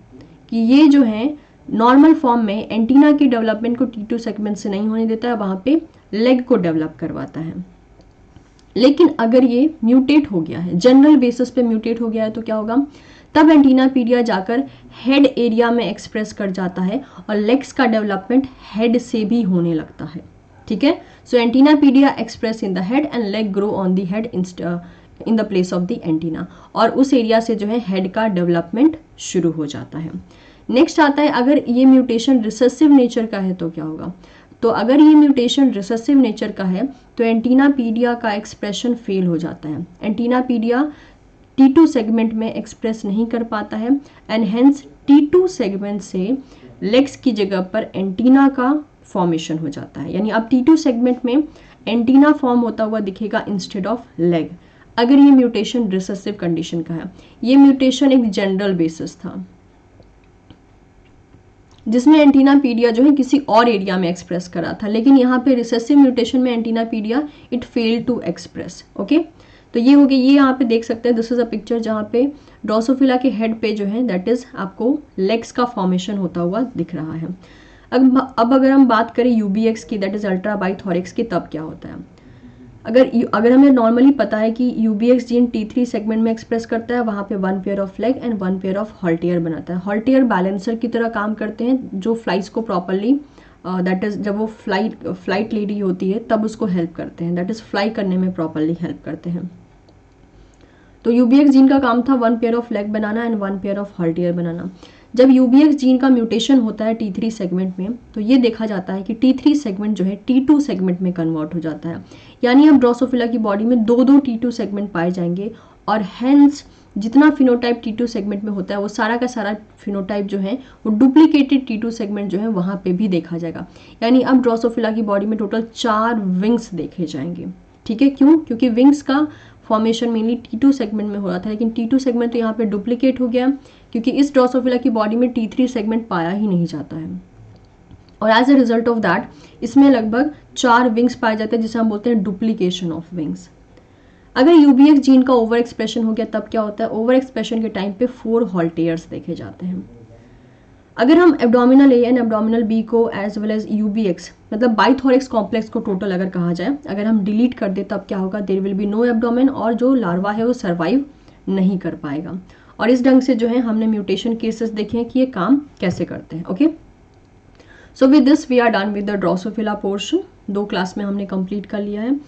कि ये जो है नॉर्मल फॉर्म में एंटीना के डेवलपमेंट को टी टू सेगमेंट से नहीं होने देता है, वहाँ पे लेग को डेवलप करवाता है। लेकिन अगर ये म्यूटेट हो गया है जनरल बेसिस पे म्यूटेट हो गया है तो क्या होगा? तब एंटीना पीडिया जाकर हेड एरिया में एक्सप्रेस कर जाता है और लेग्स का डेवलपमेंट हेड से भी होने लगता है। ठीक है? So antennapedia express in the head and leg grow on the head in the place of the antenna. और उस एरिया से जो है हेड का डेवलपमेंट शुरू हो जाता है। नेक्स्ट आता है, अगर ये म्यूटेशन रिसेसिव नेचर का है तो क्या होगा? तो अगर ये म्यूटेशन रिसेसिव नेचर का है तो एंटीना पीडिया का एक्सप्रेशन फेल हो जाता है। Antennapedia T two segment में एक्सप्रेस नहीं कर पाता है एंड टी टू सेगमेंट से लेग्स की जगह पर एंटीना का फॉर्मेशन हो जाता है। यानी अब टी टू सेगमेंट में एंटीना फॉर्म होता हुआ दिखेगा इंस्टेड ऑफ़ लेग अगर ये म्यूटेशन रिसेसिव कंडीशन का है, ये म्यूटेशन एक जनरल बेसिस था, जिसमें एंटीना पीडिया जो है किसी और एरिया में एक्सप्रेस करा था। लेकिन यहाँ पे रिसेसिव म्यूटेशन में antennapedia it fail to express okay तो ये हो गया ये यहाँ पे देख सकते हैं दिस इज़ अ पिक्चर जहाँ पे ड्रोसोफिला के हेड पे जो है दैट इज़ आपको लेग्स का फॉर्मेशन होता हुआ दिख रहा है। अब अब अगर हम बात करें यूबीएक्स की दैट इज़ अल्ट्रा बाइथोरिक्स की, तब क्या होता है? अगर अगर हमें नॉर्मली पता है कि UBX gene T three segment में एक्सप्रेस करता है, वहाँ पे one pair of leg and one pair of haltere बनाता है। हॉल्टियर बैलेंसर की तरह काम करते हैं, जो फ्लाइट्स को प्रॉपरली दैट इज़ जब वो फ़्लाइट फ़्लाइट ले रही होती है, तब उसको हेल्प करते हैं। दैट इज़ फ्लाई करने में प्रॉपरली हेल्प करते हैं। तो यूबीएक्स जीन का काम था one pair of leg banana and one pair of haltere बनाना। जब यूबीएक्स जीन का म्यूटेशन होता है टी थ्री सेगमेंट में तो ये देखा जाता है कि टी थ्री सेगमेंट जो है टी टू सेगमेंट में कन्वर्ट हो जाता है। यानी अब ड्रोसोफिला की बॉडी में दो दो टी टू सेगमेंट पाए जाएँगे और हैंस जितना फिनोटाइप टी टू सेगमेंट में होता है, वो सारा का सारा फिनोटाइप जो है, वो डुप्लीकेटेड टी टू सेगमेंट जो है, वहाँ पे भी देखा जाएगा। यानी अब ड्रोसोफिला की बॉडी में टोटल चार विंग्स देखे जाएँगे। ठीक है? क्यों? क्योंकि विंग्स का formation mainly T two segment में हो रहा था, लेकिन टी टू सेगमेंट तो यहाँ पे डुप्लीकेट हो गया, क्योंकि इस ड्रोसोफिला की बॉडी में टी थ्री सेगमेंट पाया ही नहीं जाता है। और as a result of that इसमें लगभग चार विंग्स पाए जाते हैं, जिसे हम बोलते हैं डुप्लीकेशन ऑफ़ विंग्स अगर यूबीएक्स जीन का ओवर एक्सप्रेशन हो गया, तब क्या होता है? ओवर एक्सप्रेशन के टाइम पे फोर हॉल्टेयर्स देखे जाते हैं। अगर हम abdominal A and abdominal B को as well as U B X मतलब बाइथोरिक्स कॉम्प्लेक्स को टोटल अगर कहा जाए, अगर हम डिलीट कर दे, तब क्या होगा? There will be no abdomen और जो लार्वा है, वो सर्वाइव नहीं कर पाएगा। और इस ढंग से जो है, हमने म्यूटेशन केसेस देखे हैं कि ये काम कैसे करते हैं okay so with this we are done with the Drosophila portion दो क्लास में हमने कंप्लीट कर लिया है।